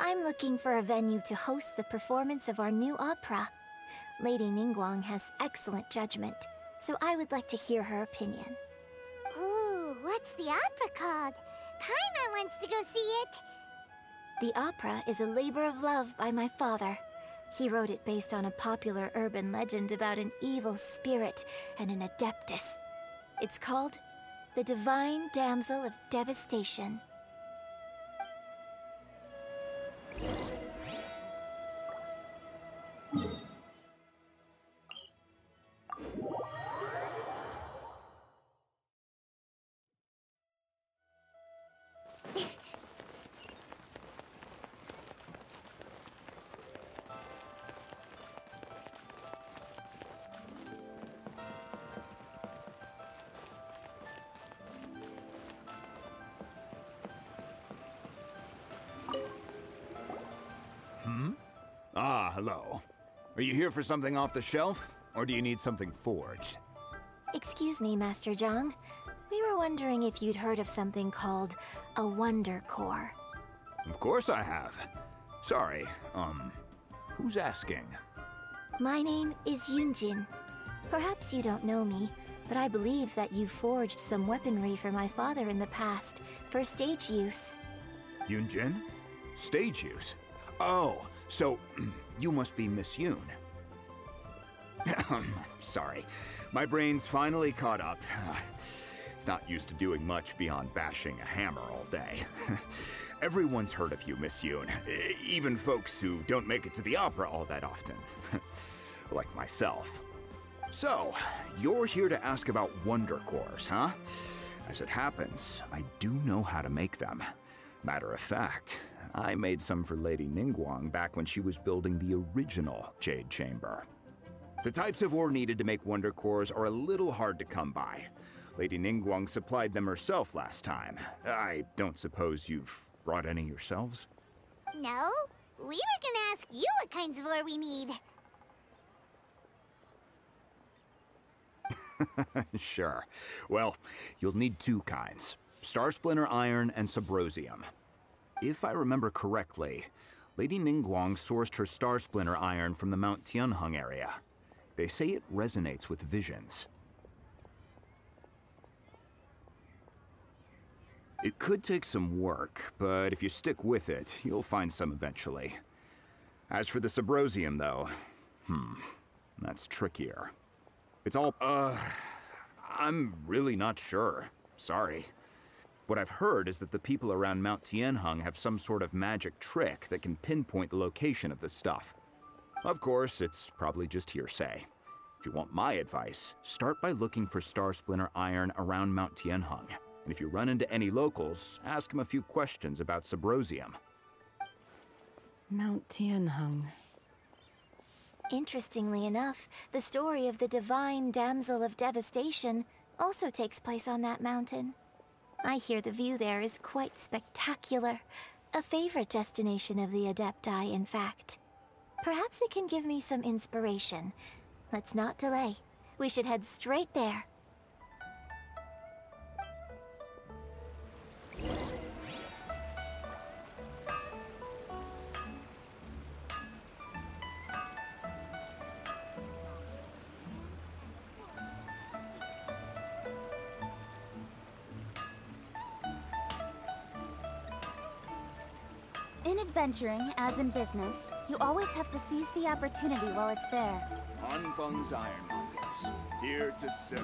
I'm looking for a venue to host the performance of our new opera. Lady Ningguang has excellent judgment, so I would like to hear her opinion. What's the opera called? Paimon wants to go see it. The opera is a labor of love by my father. He wrote it based on a popular urban legend about an evil spirit and an adeptus. It's called The Divine Damsel of Devastation. Hello. Are you here for something off the shelf, or do you need something forged? Excuse me, Master Zhang. We were wondering if you'd heard of something called a Wonder Core. Of course I have. Sorry, um, who's asking? My name is Yunjin. Perhaps you don't know me, but I believe that you forged some weaponry for my father in the past for stage use. Yunjin? Stage use? Oh, so you must be Miss Yun. Um, sorry, my brain's finally caught up. It's not used to doing much beyond bashing a hammer all day. Everyone's heard of you, Miss Yun. Even folks who don't make it to the opera all that often. like myself. So, you're here to ask about Wonder Cores, huh? As it happens, I do know how to make them. Matter of fact, I made some for Lady Ningguang back when she was building the original Jade Chamber. The types of ore needed to make Wonder Cores are a little hard to come by. Lady Ningguang supplied them herself last time. I don't suppose you've brought any yourselves? No, we were gonna ask you what kinds of ore we need. sure. Well, you'll need two kinds. Star Splinter Iron and Subrosium. If I remember correctly, Lady Ningguang sourced her Star Splinter Iron from the Mount Tianheng area. They say it resonates with visions. It could take some work, but if you stick with it, you'll find some eventually. As for the Subrosium, though, hmm, that's trickier. It's all, uh, I'm really not sure. Sorry. What I've heard is that the people around Mount Tianheng have some sort of magic trick that can pinpoint the location of the stuff. Of course, it's probably just hearsay. If you want my advice, start by looking for Star Splinter iron around Mount Tianheng. And if you run into any locals, ask them a few questions about Subrosium. Mount Tianheng. Interestingly enough, the story of the divine damsel of devastation also takes place on that mountain. I hear the view there is quite spectacular. A favorite destination of the Adepti, in fact. Perhaps it can give me some inspiration. Let's not delay. We should head straight there. In adventuring, as in business, you always have to seize the opportunity while it's there. Hanfeng's Ironmongers, here to serve.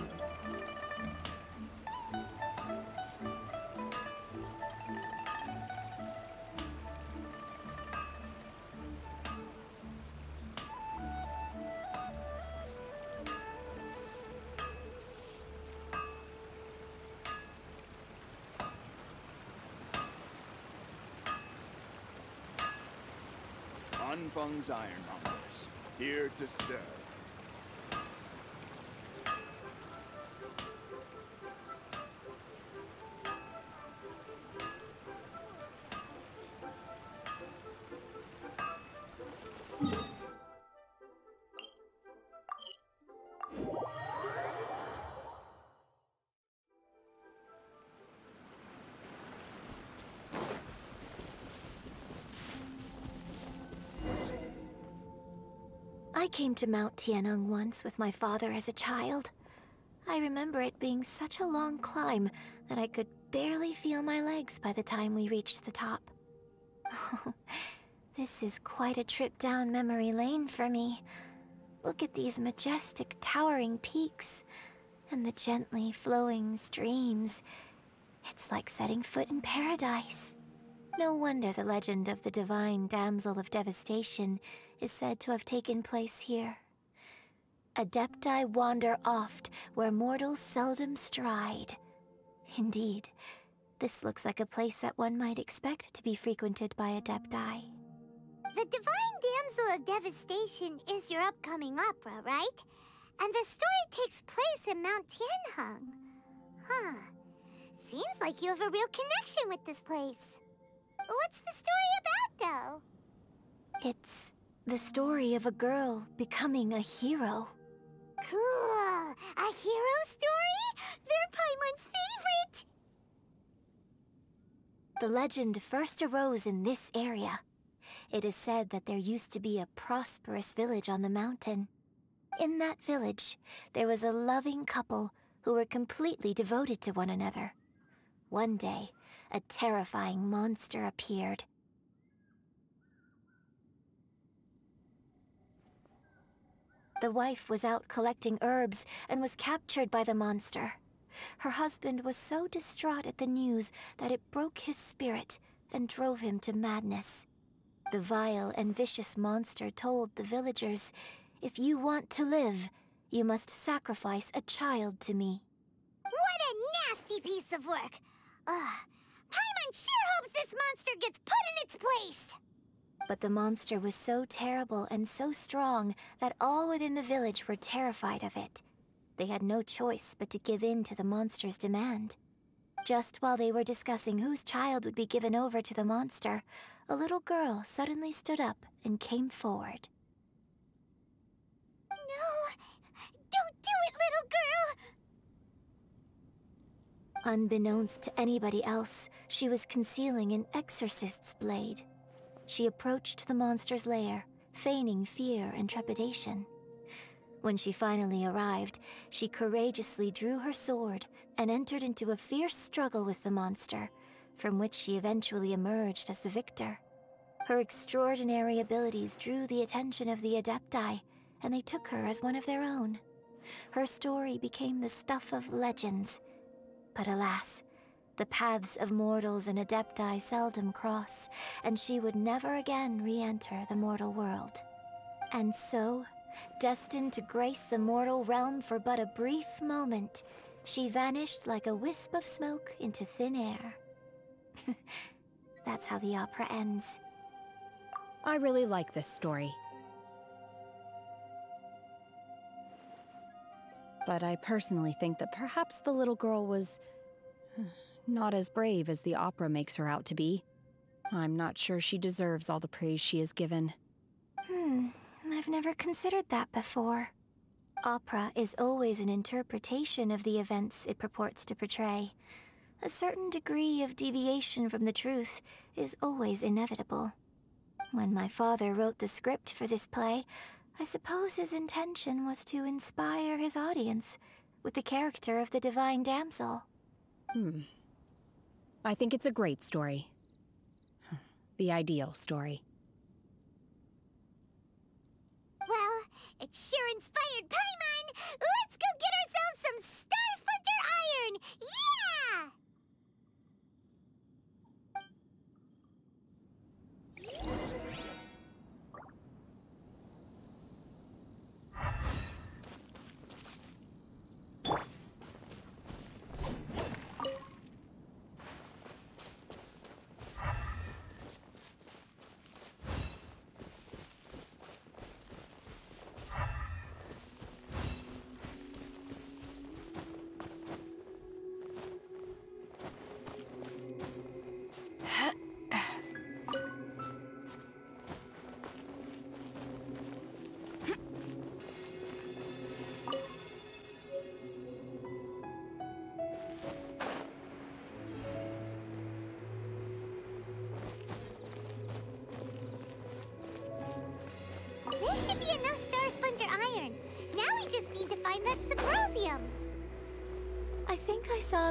Ironmongers, here to serve. Came to Mount Tianheng once with my father as a child. I remember it being such a long climb that I could barely feel my legs by the time we reached the top. this is quite a trip down memory lane for me. Look at these majestic, towering peaks and the gently flowing streams. It's like setting foot in paradise. No wonder the legend of the divine damsel of devastation is said to have taken place here. Adepti wander oft where mortals seldom stride. Indeed, this looks like a place that one might expect to be frequented by Adepti. The Divine Damsel of Devastation is your upcoming opera, right? And the story takes place in Mount Tianheng. Huh. Seems like you have a real connection with this place. What's the story about, though? It's the story of a girl becoming a hero. Cool! A hero story? They're Paimon's favorite! The legend first arose in this area. It is said that there used to be a prosperous village on the mountain. In that village, there was a loving couple who were completely devoted to one another. One day, a terrifying monster appeared. The wife was out collecting herbs and was captured by the monster. Her husband was so distraught at the news that it broke his spirit and drove him to madness. The vile and vicious monster told the villagers, If you want to live, you must sacrifice a child to me. What a nasty piece of work! Ugh. Paimon sure hopes this monster gets put in its place! But the monster was so terrible and so strong that all within the village were terrified of it. They had no choice but to give in to the monster's demand. Just while they were discussing whose child would be given over to the monster, a little girl suddenly stood up and came forward. No! Don't do it, little girl! Unbeknownst to anybody else, she was concealing an exorcist's blade. She approached the monster's lair, feigning fear and trepidation. When she finally arrived, she courageously drew her sword and entered into a fierce struggle with the monster, from which she eventually emerged as the victor. Her extraordinary abilities drew the attention of the Adepti, and they took her as one of their own. Her story became the stuff of legends. But alas, The paths of mortals and adepti seldom cross, and she would never again re enter the mortal world. And so, destined to grace the mortal realm for but a brief moment, she vanished like a wisp of smoke into thin air. That's how the opera ends. I really like this story. But I personally think that perhaps the little girl was hmm, not as brave as the opera makes her out to be. I'm not sure she deserves all the praise she is given. Hmm, I've never considered that before. Opera is always an interpretation of the events it purports to portray. A certain degree of deviation from the truth is always inevitable. When my father wrote the script for this play, I suppose his intention was to inspire his audience with the character of the divine damsel. Hmm. I think it's a great story. The ideal story. Well, it sure inspired Paimon! Let's go get ourselves some Star Splinter Iron! Yeah!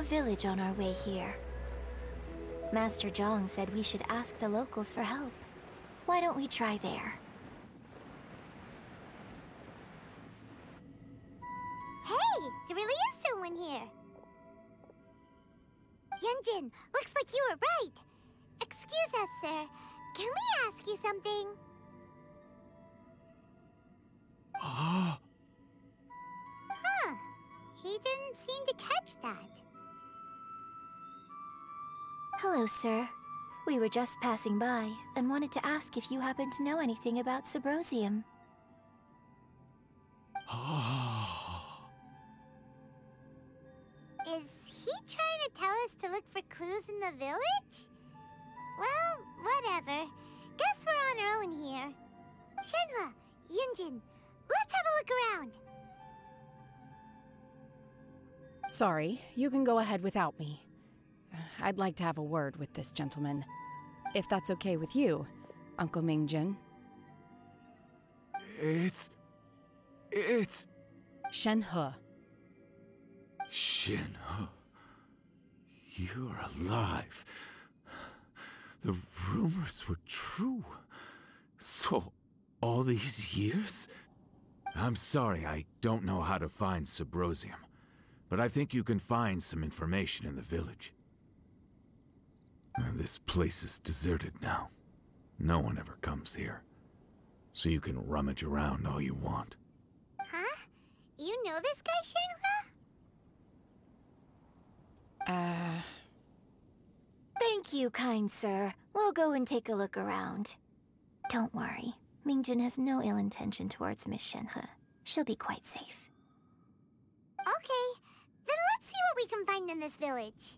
Village on our way here. Master Zhang said we should ask the locals for help. Why don't we try there? Hello, sir. We were just passing by and wanted to ask if you happen to know anything about Subrosium. Ah. Is he trying to tell us to look for clues in the village? Well, whatever. Guess we're on our own here. Shenhe, Yunjin, let's have a look around. Sorry, you can go ahead without me. I'd like to have a word with this gentleman. If that's okay with you, Uncle Mingjin. It's. It's. Shenhe. Shin. You're alive. The rumors were true. So, all these years? I'm sorry, I don't know how to find Subrosium. But I think you can find some information in the village. And this place is deserted now. No one ever comes here. So you can rummage around all you want. Huh? You know this guy, Shenhe? Uh. Thank you, kind sir. We'll go and take a look around. Don't worry. Mingjin has no ill intention towards Miss Shenhe. She'll be quite safe. Okay, then let's see what we can find in this village.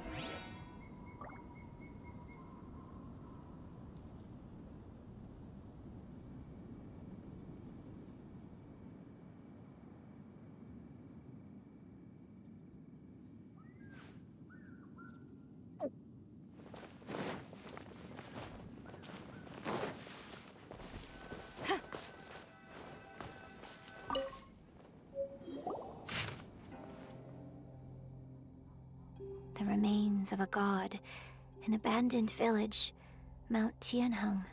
The remains of a god, an abandoned village, Mount Tianheng.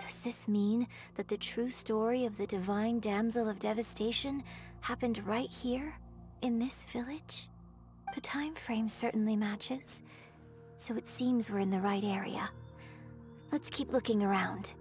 Does Does this mean that the true story of the divine damsel of devastation happened right here, in this village? The time frame certainly matches, so it seems we're in the right area. Let's keep looking around.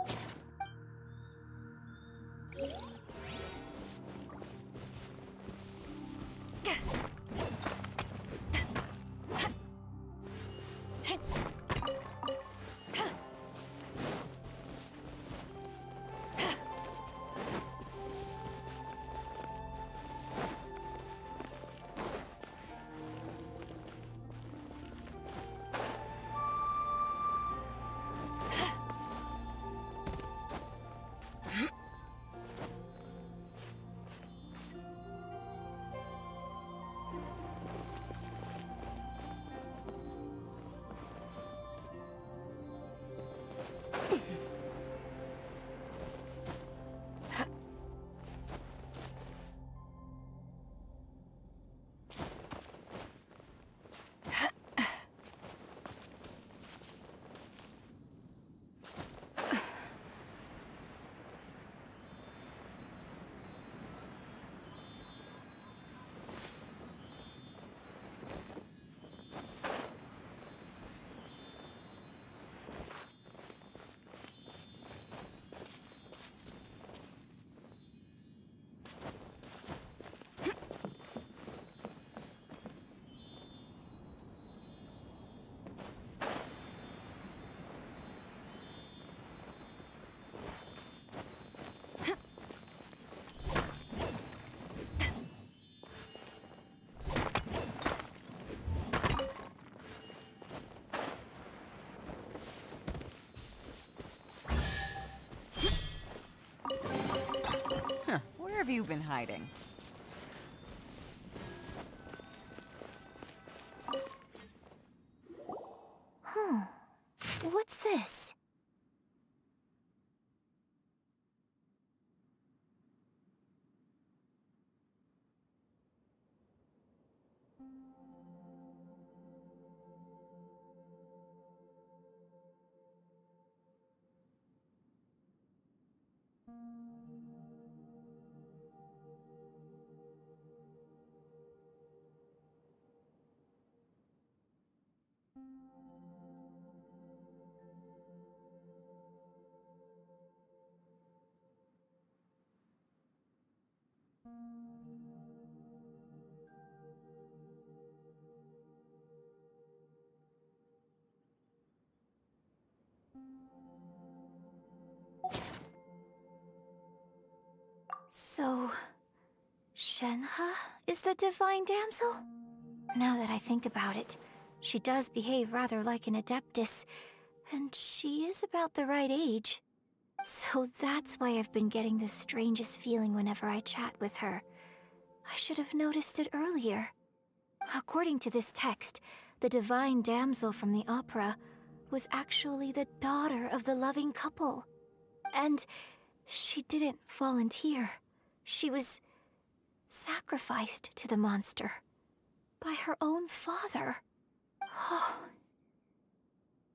Where have you been hiding? So, Shenhe is the divine damsel? Now that I think about it, she does behave rather like an Adeptus, and she is about the right age. So that's why I've been getting the strangest feeling whenever I chat with her. I should have noticed it earlier. According to this text, the divine damsel from the opera was actually the daughter of the loving couple. And she didn't volunteer. She was sacrificed to the monster by her own father. Oh.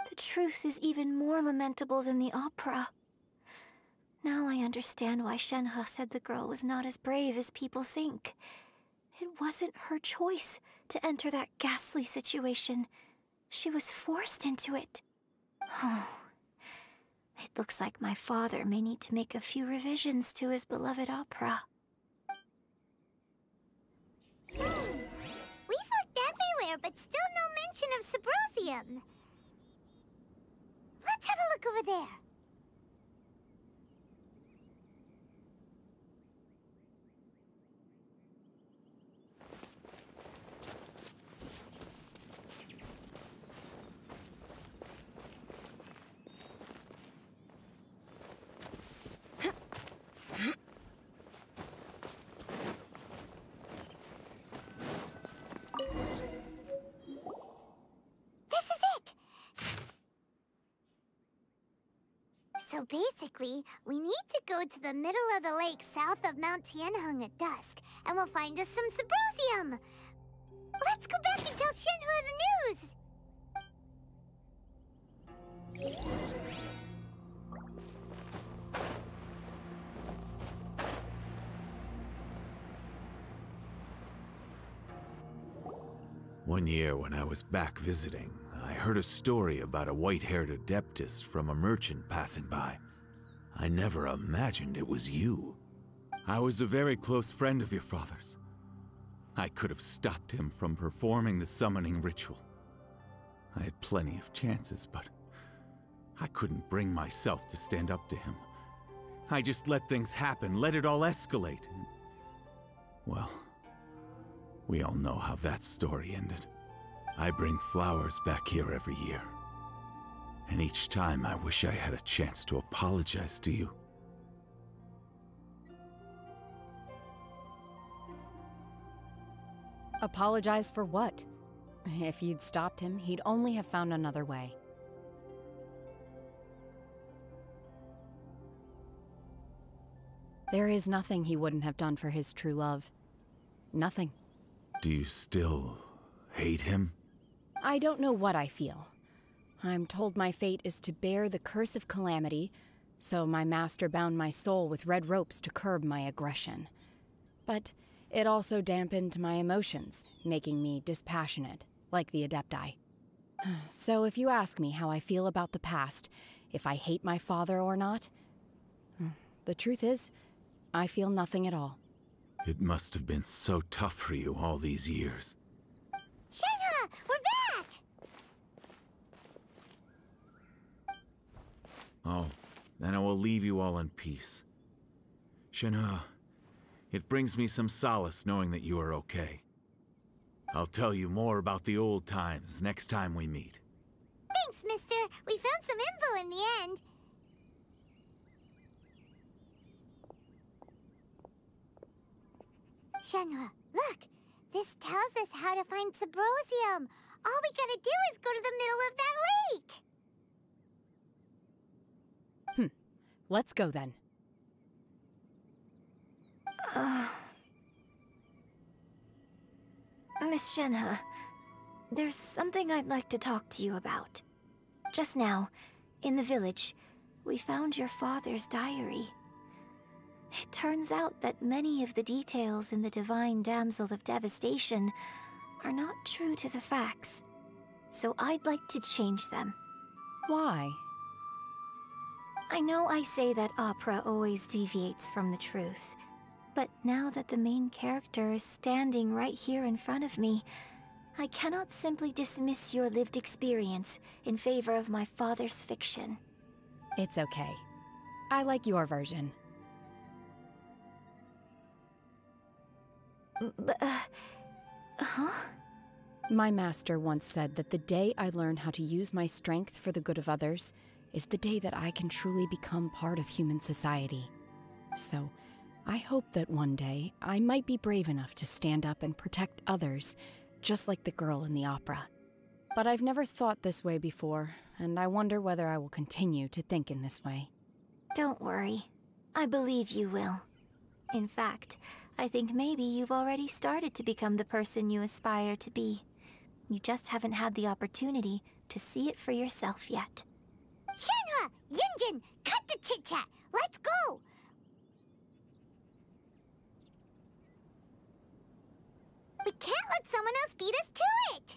The truth is even more lamentable than the opera. Now I understand why Shenhe said the girl was not as brave as people think. It wasn't her choice to enter that ghastly situation. She was forced into it. Oh. It looks like my father may need to make a few revisions to his beloved opera. We've looked everywhere, but still no mention of Subrosium. Let's have a look over there. So basically, we need to go to the middle of the lake south of Mount Tianheng at dusk, and we'll find us some Subrosium! Let's go back and tell Shenhe the news! One year when I was back visiting, I heard a story about a white-haired adeptus from a merchant passing by. I never imagined it was you. I was a very close friend of your father's. I could have stopped him from performing the summoning ritual. I had plenty of chances, but I couldn't bring myself to stand up to him. I just let things happen, let it all escalate. Well, we all know how that story ended. I bring flowers back here every year. And each time I wish I had a chance to apologize to you. Apologize for what? If you'd stopped him, he'd only have found another way. There is nothing he wouldn't have done for his true love. Nothing. Do you still hate him? I don't know what I feel. I'm told my fate is to bear the curse of calamity, so my master bound my soul with red ropes to curb my aggression. But it also dampened my emotions, making me dispassionate, like the Adepti. So if you ask me how I feel about the past, if I hate my father or not, the truth is, I feel nothing at all. It must have been so tough for you all these years we're back! Oh, then I will leave you all in peace. Shenhe, it brings me some solace knowing that you are okay. I'll tell you more about the old times next time we meet. Thanks, mister. We found some info in the end. Shenhe, look! This tells us how to find Subrosium. All we gotta do is go to the middle of that lake. Hmm. Let's go then. Uh, Miss Shenhe, there's something I'd like to talk to you about. Just now, in the village, we found your father's diary. It turns out that many of the details in the Divine Damsel of Devastation are not true to the facts. So I'd like to change them. Why? I know I say that opera always deviates from the truth, but now that the main character is standing right here in front of me, I cannot simply dismiss your lived experience in favor of my father's fiction. It's okay. I like your version. But, uh, huh? My master once said that the day I learn how to use my strength for the good of others is the day that I can truly become part of human society. So, I hope that one day I might be brave enough to stand up and protect others, just like the girl in the opera. But I've never thought this way before, and I wonder whether I will continue to think in this way. Don't worry. I believe you will. In fact, I think maybe you've already started to become the person you aspire to be. You just haven't had the opportunity to see it for yourself yet. Shenhe! Yunjin! Cut the chit-chat! Let's go! We can't let someone else beat us to it!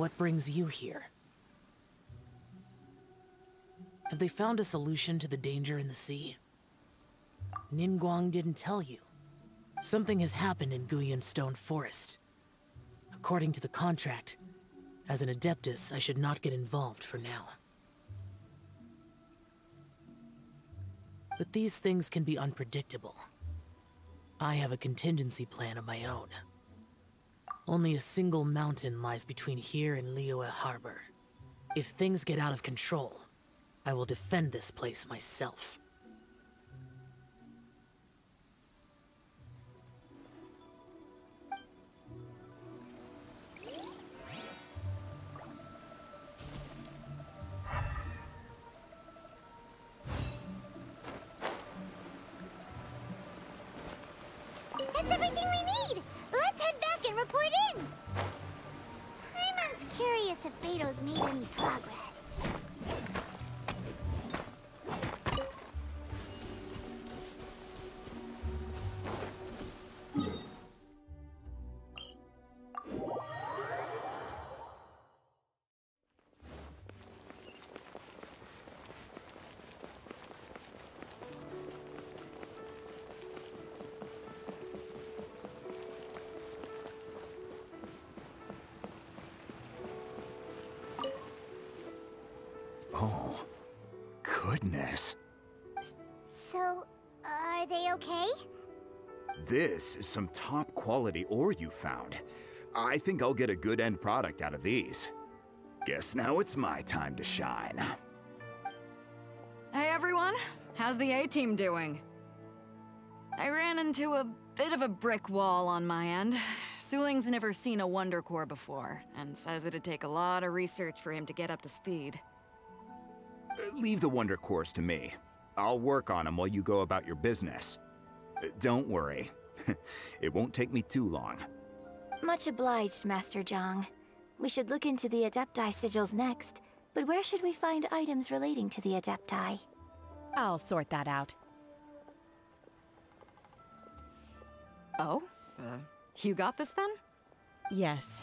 What brings you here? Have they found a solution to the danger in the sea? Ningguang didn't tell you. Something has happened in Guyun Stone Forest. According to the contract, as an Adeptus, I should not get involved for now. But these things can be unpredictable. I have a contingency plan of my own. Only a single mountain lies between here and Liyue Harbor. If things get out of control, I will defend this place myself. Report in! Paimon's curious if Beidou's made any progress. Goodness. So, are they okay? This is some top quality ore you found. I think I'll get a good end product out of these. Guess now it's my time to shine. Hey everyone, how's the A-team doing? I ran into a bit of a brick wall on my end. Suling's never seen a Wonder Core before, and says it'd take a lot of research for him to get up to speed. Leave the Wonder Cores to me. I'll work on them while you go about your business. Uh, Don't worry. it won't take me too long. Much obliged, Master Zhang. We should look into the Adepti sigils next, but where should we find items relating to the Adepti? I'll sort that out. Oh? Uh, you got this then? Yes.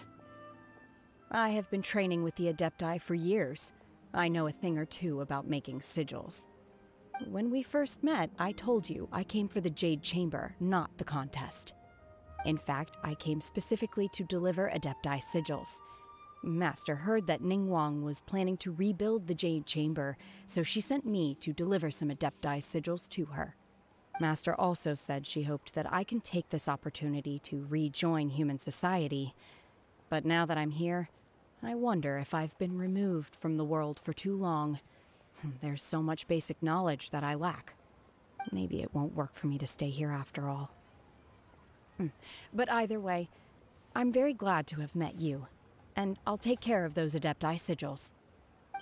I have been training with the Adepti for years. I know a thing or two about making sigils. When we first met, I told you I came for the Jade Chamber, not the contest. In fact, I came specifically to deliver Adepti sigils. Master heard that Ning Ningguang was planning to rebuild the Jade Chamber, so she sent me to deliver some Adepti sigils to her. Master also said she hoped that I can take this opportunity to rejoin human society. But now that I'm here, I wonder if I've been removed from the world for too long. There's so much basic knowledge that I lack. Maybe it won't work for me to stay here after all. Hmm. But either way, I'm very glad to have met you, and I'll take care of those Adepti sigils.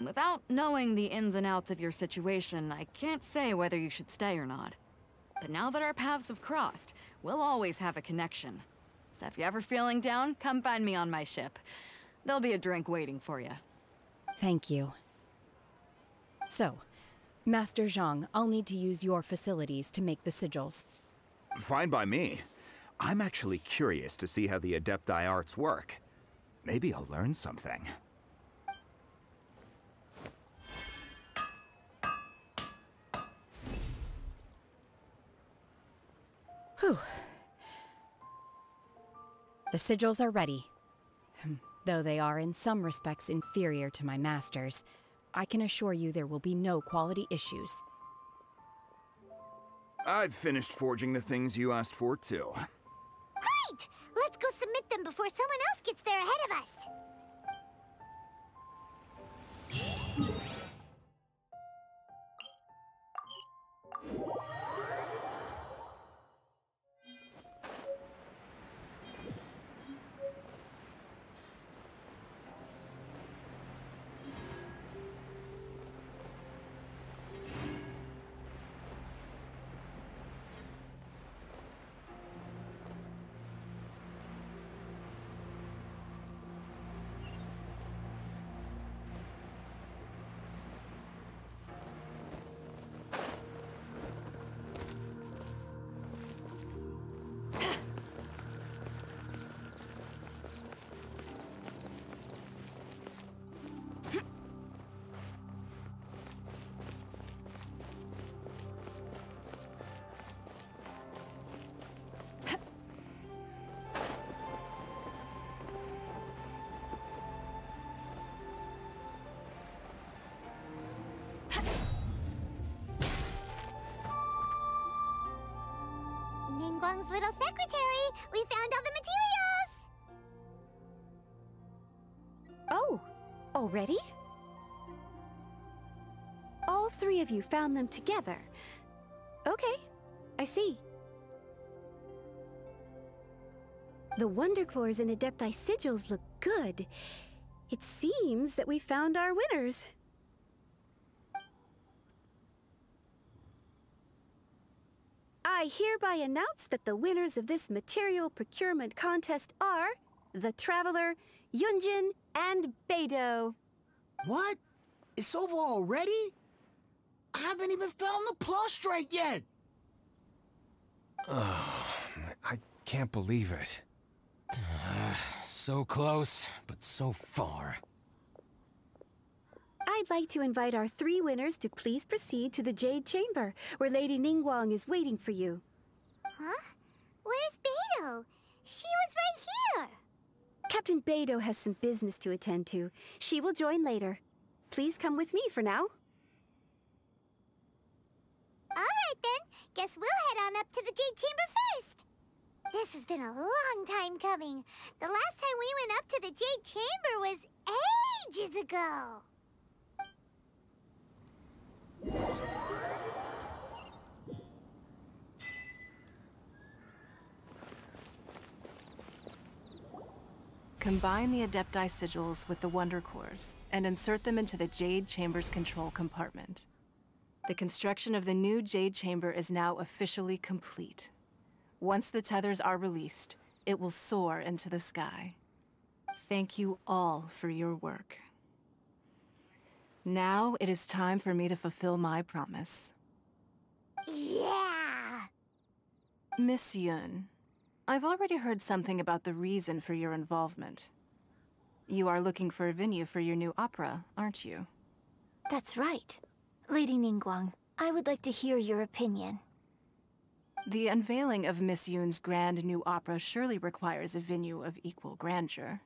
Without knowing the ins and outs of your situation, I can't say whether you should stay or not. But now that our paths have crossed, we'll always have a connection. So if you're ever feeling down, come find me on my ship. There'll be a drink waiting for you. Thank you. So, Master Zhang, I'll need to use your facilities to make the sigils. Fine by me. I'm actually curious to see how the Adepti arts work. Maybe I'll learn something. Whew. The sigils are ready. Though they are in some respects inferior to my master's, I can assure you there will be no quality issues. I've finished forging the things you asked for, too. Great! Let's go submit them before someone else gets there ahead of us! Ningguang's little secretary. We found all the materials. Oh, already? All three of you found them together. Okay, I see. The Wonder Cores and Adepti sigils look good. It seems that we found our winners. I hereby announce that the winners of this material procurement contest are the Traveler, Yunjin, and Beidou. What? It's over already? I haven't even found the Plaustrite yet! Oh, I can't believe it. so close, but so far. I'd like to invite our three winners to please proceed to the Jade Chamber, where Lady Ningguang is waiting for you. Huh? Where's Beidou? She was right here. Captain Beidou has some business to attend to. She will join later. Please come with me for now. All right then. Guess we'll head on up to the Jade Chamber first. This has been a long time coming. The last time we went up to the Jade Chamber was ages ago. Combine the Adepti sigils with the Wonder Cores and insert them into the Jade Chamber's control compartment. The construction of the new Jade Chamber is now officially complete. Once the tethers are released, it will soar into the sky. Thank you all for your work. Now it is time for me to fulfill my promise. Yeah! Miss Yun, I've already heard something about the reason for your involvement. You are looking for a venue for your new opera, aren't you? That's right. Lady Ningguang, I would like to hear your opinion. The unveiling of Miss Yun's grand new opera surely requires a venue of equal grandeur.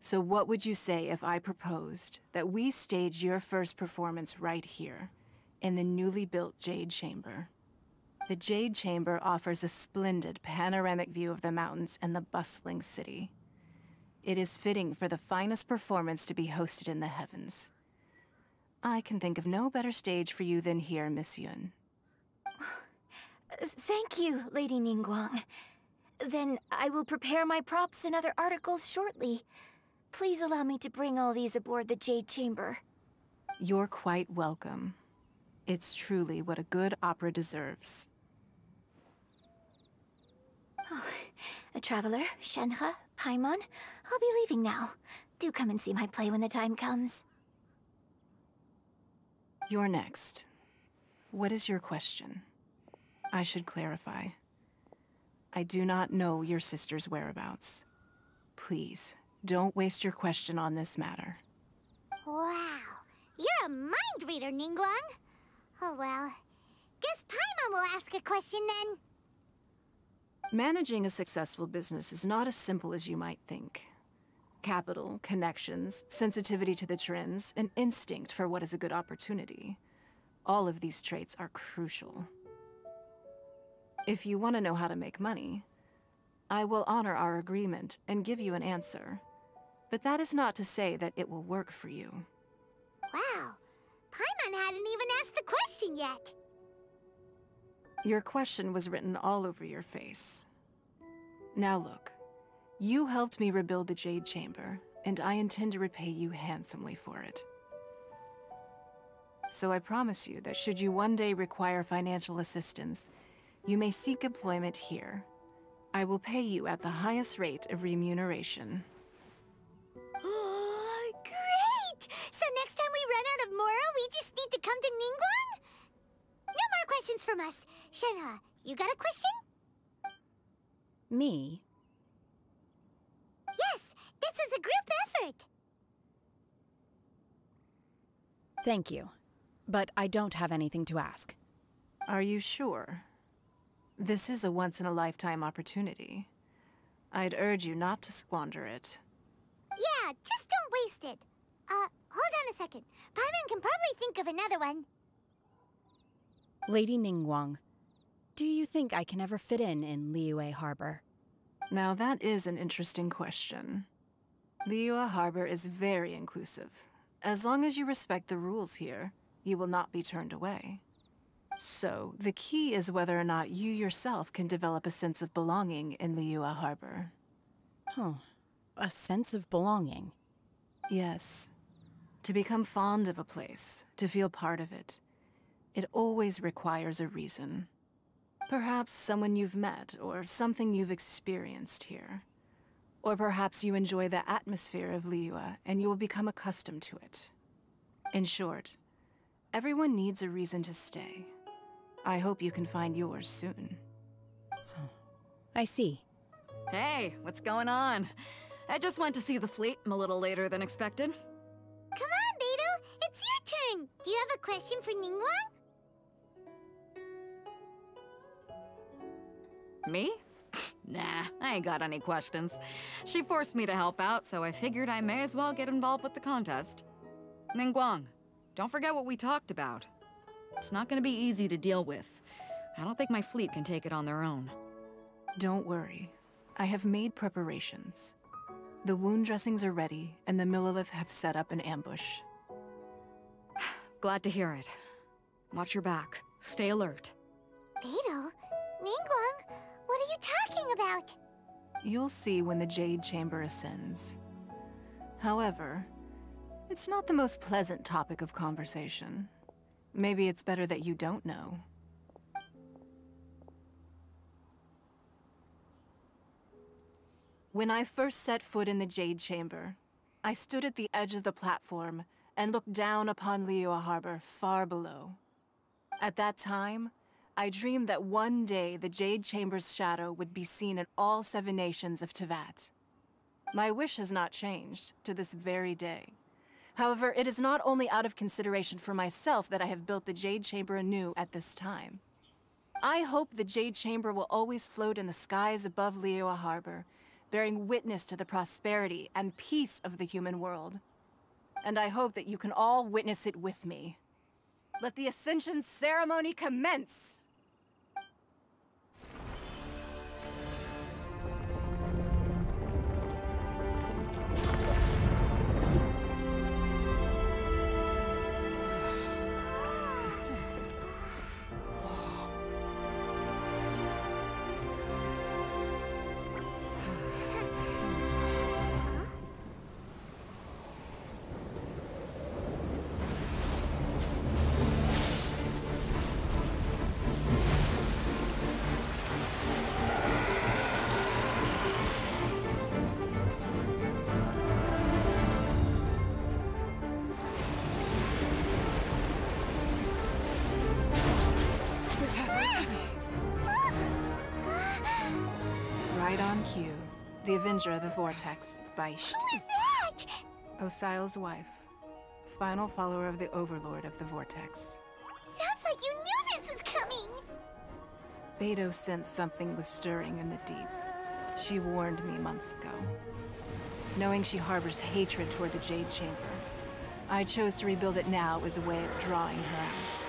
So what would you say if I proposed that we stage your first performance right here, in the newly built Jade Chamber? The Jade Chamber offers a splendid panoramic view of the mountains and the bustling city. It is fitting for the finest performance to be hosted in the heavens. I can think of no better stage for you than here, Miss Yun. Thank you, Lady Ningguang. Then I will prepare my props and other articles shortly. Please allow me to bring all these aboard the Jade Chamber. You're quite welcome. It's truly what a good opera deserves. Oh, a traveler, Shenhe, Paimon, I'll be leaving now. Do come and see my play when the time comes. You're next. What is your question? I should clarify. I do not know your sister's whereabouts. Please, don't waste your question on this matter. Wow. You're a mind reader, Ningguang. Oh well. Guess Paimon will ask a question then. Managing a successful business is not as simple as you might think. Capital, connections, sensitivity to the trends, and instinct for what is a good opportunity. All of these traits are crucial. If you want to know how to make money, I will honor our agreement and give you an answer. But that is not to say that it will work for you. Wow. Paimon hadn't even asked the question yet. Your question was written all over your face. Now look, you helped me rebuild the Jade Chamber, and I intend to repay you handsomely for it. So I promise you that should you one day require financial assistance, you may seek employment here. I will pay you at the highest rate of remuneration. Come to Ningguang? No more questions from us. Shenhe, you got a question? Me? Yes, this is a group effort. Thank you. But I don't have anything to ask. Are you sure? This is a once-in-a-lifetime opportunity. I'd urge you not to squander it. Yeah, just don't waste it. Uh, hold on a second. Paimon can probably think of another one. Lady Ningguang, Do you think I can ever fit in in Liyue Harbor? Now that is an interesting question. Liyue Harbor is very inclusive. As long as you respect the rules here, you will not be turned away. So, the key is whether or not you yourself can develop a sense of belonging in Liyue Harbor. Huh. A sense of belonging. Yes. To become fond of a place, to feel part of it, it always requires a reason. Perhaps someone you've met, or something you've experienced here. Or perhaps you enjoy the atmosphere of Liyue and you will become accustomed to it. In short, everyone needs a reason to stay. I hope you can find yours soon. I see. Hey, what's going on? I just went to see the fleet. I'm a little later than expected. Turn! Do you have a question for Ningguang? Me? nah, I ain't got any questions. She forced me to help out, so I figured I may as well get involved with the contest. Ningguang, don't forget what we talked about. It's not gonna be easy to deal with. I don't think my fleet can take it on their own. Don't worry. I have made preparations. The wound dressings are ready, and the Millelith have set up an ambush. Glad to hear it. Watch your back. Stay alert. Beidou? Ningguang? What are you talking about? You'll see when the Jade Chamber ascends. However, it's not the most pleasant topic of conversation. Maybe it's better that you don't know. When I first set foot in the Jade Chamber, I stood at the edge of the platform and looked down upon Liyue Harbor far below. At that time, I dreamed that one day the Jade Chamber's shadow would be seen in all seven nations of Teyvat. My wish has not changed to this very day. However, it is not only out of consideration for myself that I have built the Jade Chamber anew at this time. I hope the Jade Chamber will always float in the skies above Liyue Harbor, bearing witness to the prosperity and peace of the human world. And I hope that you can all witness it with me. Let the Ascension ceremony commence! Avenger of the Vortex, Beisht. Who's that? Osial's wife. Final follower of the Overlord of the Vortex. Sounds like you knew this was coming! Beidou sensed something was stirring in the deep. She warned me months ago. Knowing she harbors hatred toward the Jade Chamber, I chose to rebuild it now as a way of drawing her out.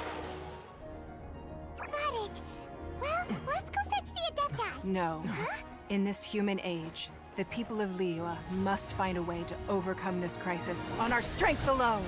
Got it. Well, let's go fetch the Adepti. No. In this human age, the people of Liyue must find a way to overcome this crisis on our strength alone!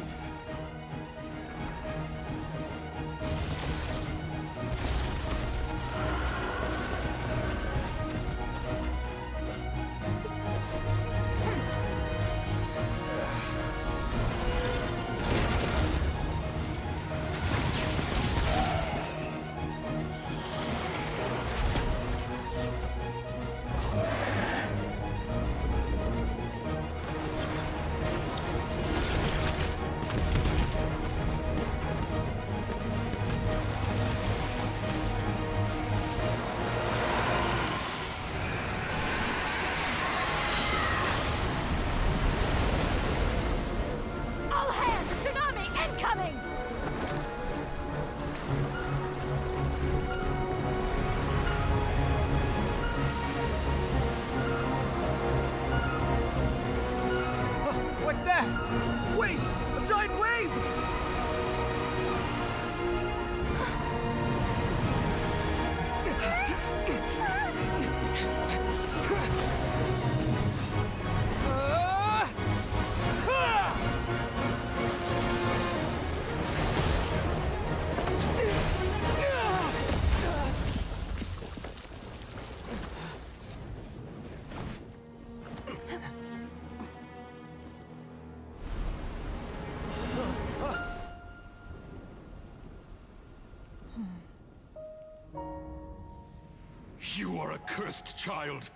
A cursed child.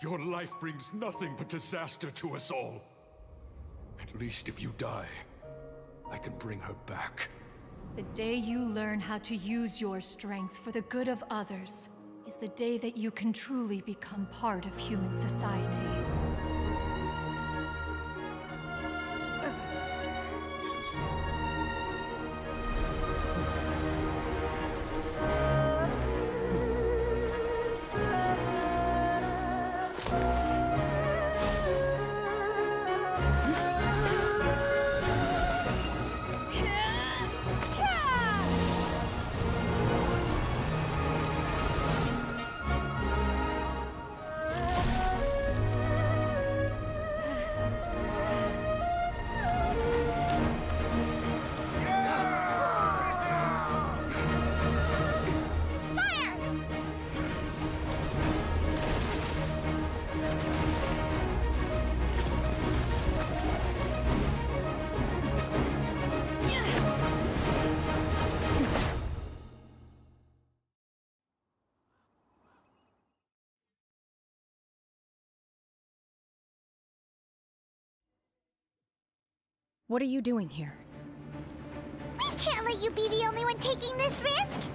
Your life brings nothing but disaster to us all. At least if you die, I can bring her back. The day you learn how to use your strength for the good of others is the day that you can truly become part of human society. What are you doing here? We can't let you be the only one taking this risk!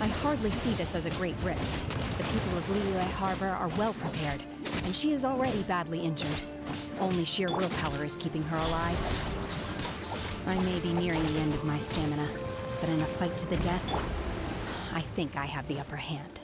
I hardly see this as a great risk. The people of Liyue Harbor are well prepared, and she is already badly injured. Only sheer willpower is keeping her alive. I may be nearing the end of my stamina, but in a fight to the death, I think I have the upper hand.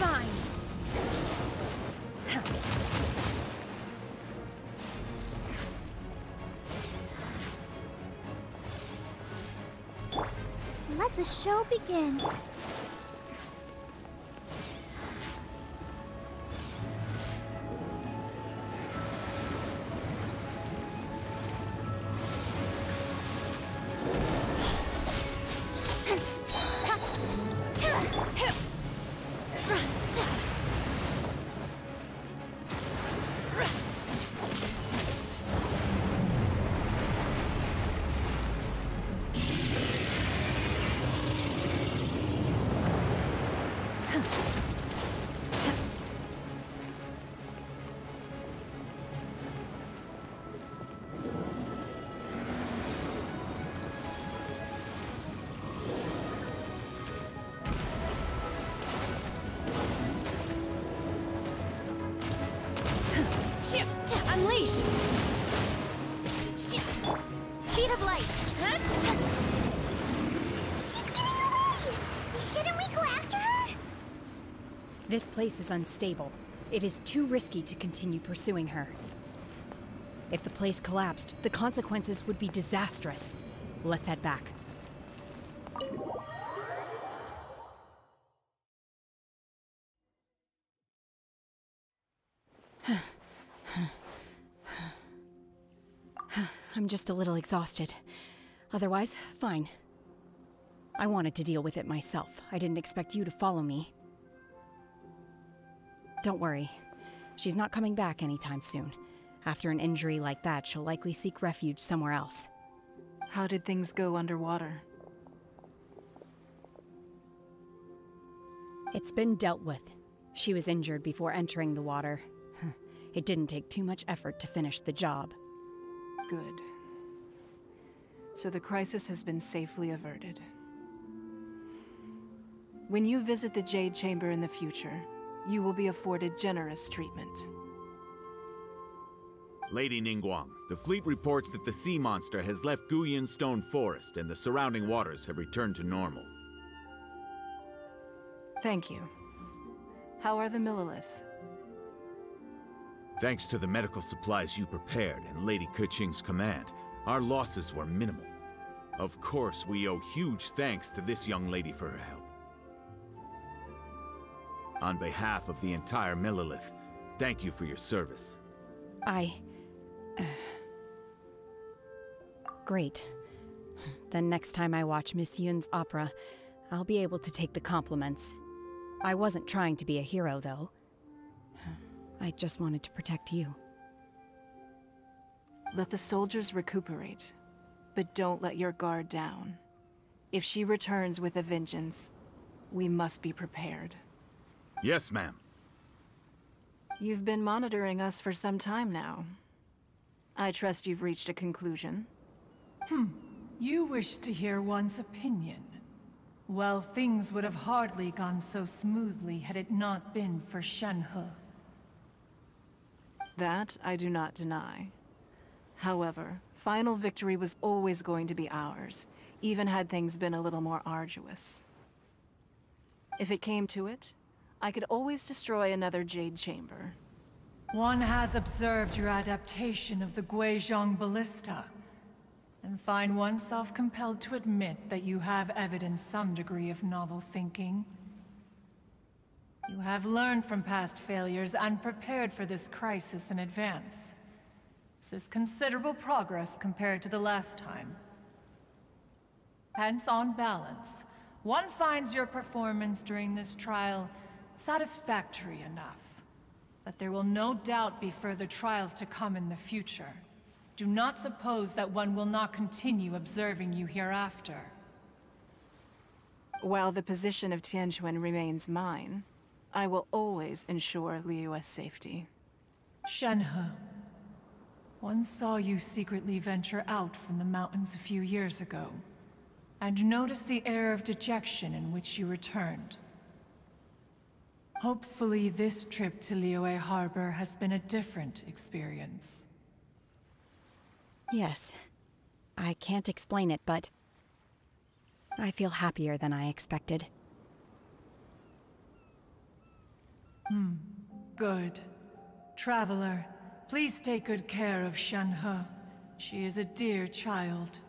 Let the show begin. Place is unstable. It is too risky to continue pursuing her. If the place collapsed, the consequences would be disastrous. Let's head back. I'm just a little exhausted. Otherwise, fine. I wanted to deal with it myself. I didn't expect you to follow me. Don't worry. She's not coming back anytime soon. After an injury like that, she'll likely seek refuge somewhere else. How did things go underwater? It's been dealt with. She was injured before entering the water. It didn't take too much effort to finish the job. Good. So the crisis has been safely averted. When you visit the Jade Chamber in the future, you will be afforded generous treatment. Lady Ningguang, the fleet reports that the sea monster has left Guyun Stone Forest and the surrounding waters have returned to normal. Thank you. How are the Millelith? Thanks to the medical supplies you prepared and Lady Keqing's command, our losses were minimal. Of course, we owe huge thanks to this young lady for her help. On behalf of the entire Millelith, thank you for your service. I... uh, Great. Then next time I watch Miss Yun's opera, I'll be able to take the compliments. I wasn't trying to be a hero, though. I just wanted to protect you. Let the soldiers recuperate, but don't let your guard down. If she returns with a vengeance, we must be prepared. Yes, ma'am. You've been monitoring us for some time now. I trust you've reached a conclusion. Hmm. You wish to hear one's opinion. Well, things would have hardly gone so smoothly had it not been for Shenhe. That I do not deny. However, final victory was always going to be ours, even had things been a little more arduous. If it came to it, I could always destroy another Jade Chamber. One has observed your adaptation of the Guizhong Ballista, and find oneself compelled to admit that you have evidenced some degree of novel thinking. You have learned from past failures and prepared for this crisis in advance. This is considerable progress compared to the last time. Hence, on balance, one finds your performance during this trial satisfactory enough. But there will no doubt be further trials to come in the future. Do not suppose that one will not continue observing you hereafter. While the position of Tianquan remains mine, I will always ensure Liyue's safety. Shenhe, one saw you secretly venture out from the mountains a few years ago, and noticed the air of dejection in which you returned. Hopefully this trip to Liyue Harbor has been a different experience. Yes. I can't explain it, but... I feel happier than I expected. Hmm. Good. Traveler, please take good care of Shenhe. She is a dear child.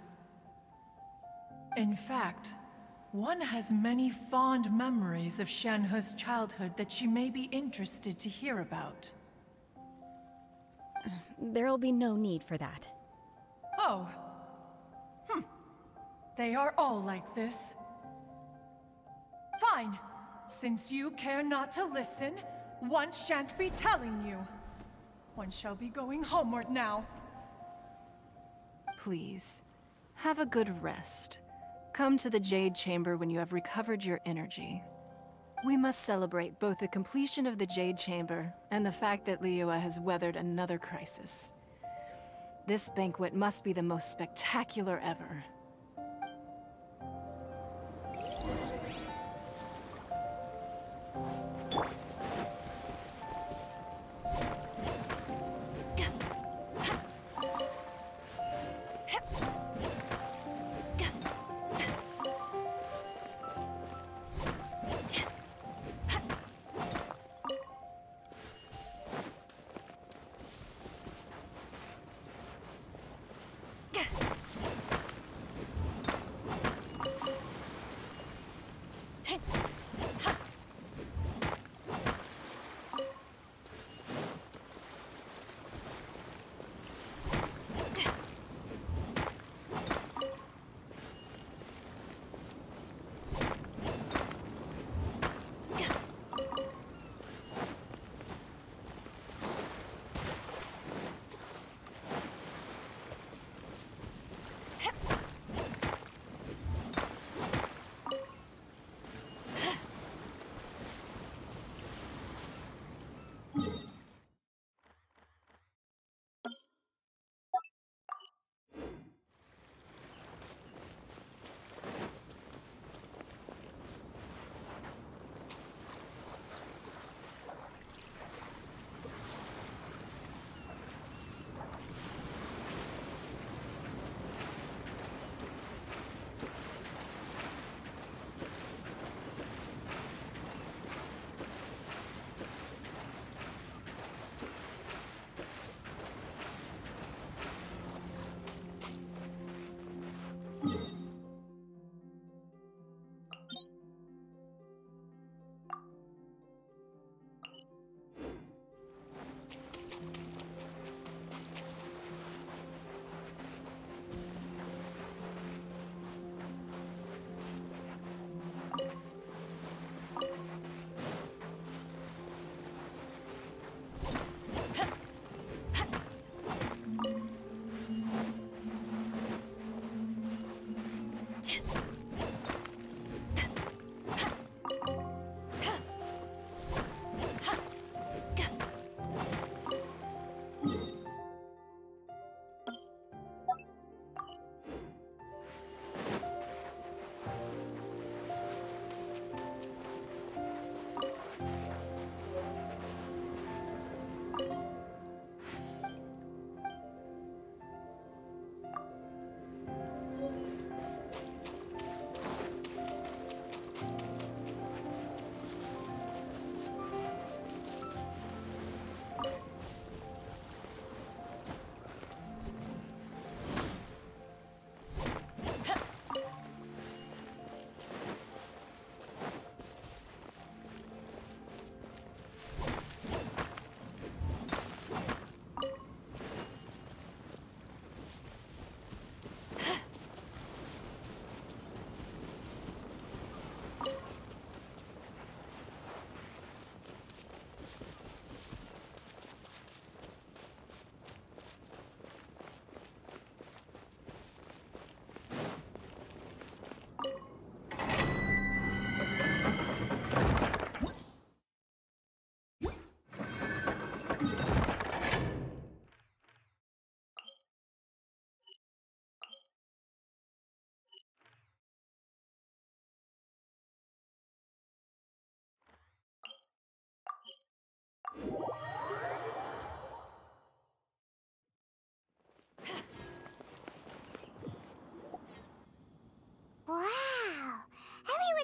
In fact, One has many fond memories of Shenhe's childhood that she may be interested to hear about. There'll be no need for that. Oh. Hm. They are all like this. Fine. Since you care not to listen, one shan't be telling you. One shall be going homeward now. Please, have a good rest. Come to the Jade Chamber when you have recovered your energy. We must celebrate both the completion of the Jade Chamber and the fact that Liyue has weathered another crisis. This banquet must be the most spectacular ever.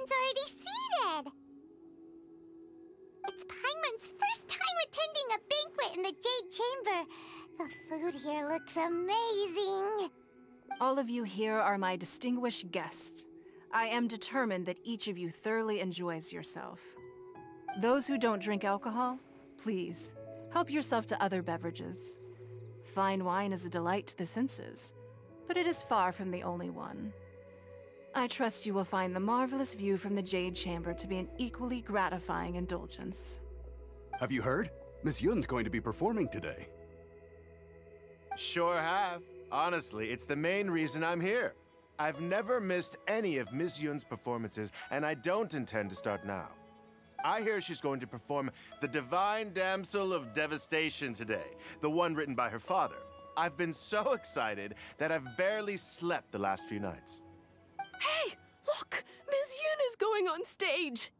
Everyone's already seated! It's Paimon's first time attending a banquet in the Jade Chamber. The food here looks amazing. All of you here are my distinguished guests. I am determined that each of you thoroughly enjoys yourself. Those who don't drink alcohol, please, help yourself to other beverages. Fine wine is a delight to the senses, but it is far from the only one. I trust you will find the marvelous view from the Jade Chamber to be an equally gratifying indulgence. Have you heard? Miss Yun's going to be performing today. Sure have. Honestly, it's the main reason I'm here. I've never missed any of Miss Yun's performances, and I don't intend to start now. I hear she's going to perform The Divine Damsel of Devastation today, the one written by her father. I've been so excited that I've barely slept the last few nights. Hey, look! Ms. Yun is going on stage!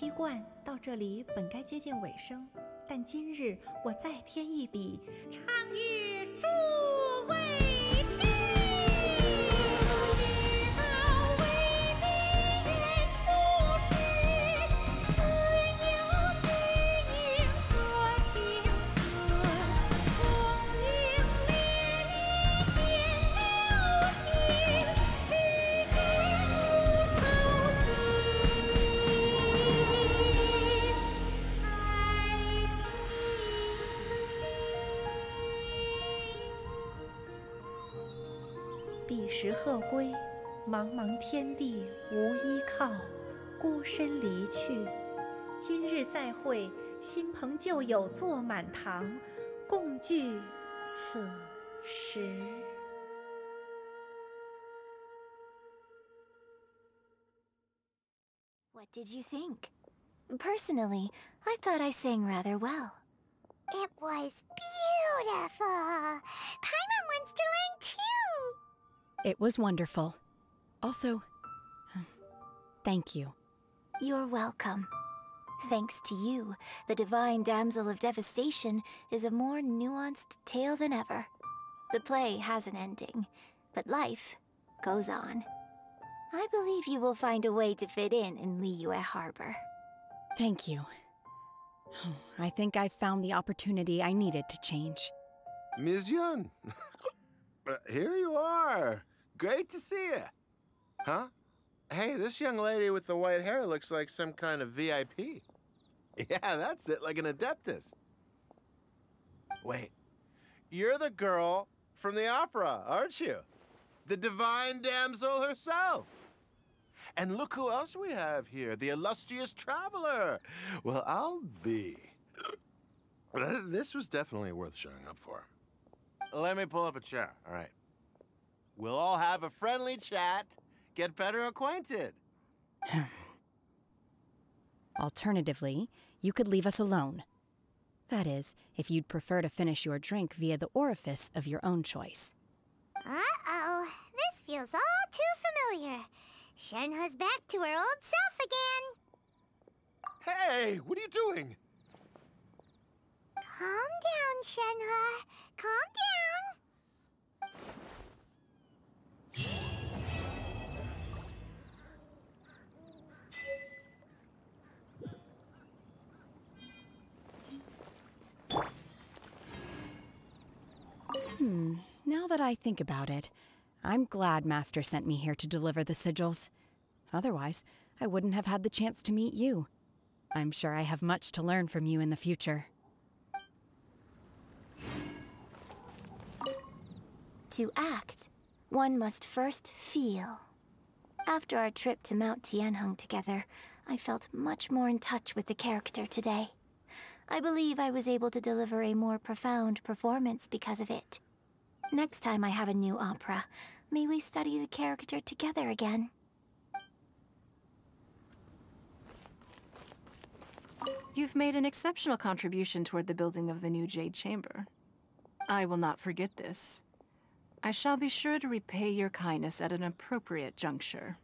神女劈冠到这里本该接近尾声，但今日我再添一笔，唱与诸位。茫茫天地无依靠，孤身离去。今日再会，新朋旧友坐满堂，共聚此时。What did you think? Personally, I thought I sang rather well. It was beautiful. Paimon wants to learn too. It was wonderful. Also, thank you. You're welcome. Thanks to you, the Divine Damsel of Devastation is a more nuanced tale than ever. The play has an ending, but life goes on. I believe you will find a way to fit in in Liyue Harbor. Thank you. I think I've found the opportunity I needed to change. Ms. Yun, uh, here you are. Great to see you. Huh? Hey, this young lady with the white hair looks like some kind of VIP. Yeah, that's it, like an Adeptus. Wait, you're the girl from the opera, aren't you? The divine damsel herself. And look who else we have here, the illustrious traveler. Well, I'll be. This was definitely worth showing up for. Let me pull up a chair, all right. We'll all have a friendly chat, get better acquainted. Alternatively, you could leave us alone. That is, if you'd prefer to finish your drink via the orifice of your own choice. Uh-oh. This feels all too familiar. Shenhe's back to her old self again. Hey, what are you doing? Calm down, Shenhe. Calm down. Hmm, now that I think about it, I'm glad Master sent me here to deliver the sigils. Otherwise, I wouldn't have had the chance to meet you. I'm sure I have much to learn from you in the future. To act, one must first feel. After our trip to Mount Tianheng together, I felt much more in touch with the character today. I believe I was able to deliver a more profound performance because of it. Next time I have a new opera, may we study the character together again. You've made an exceptional contribution toward the building of the new Jade Chamber. I will not forget this. I shall be sure to repay your kindness at an appropriate juncture.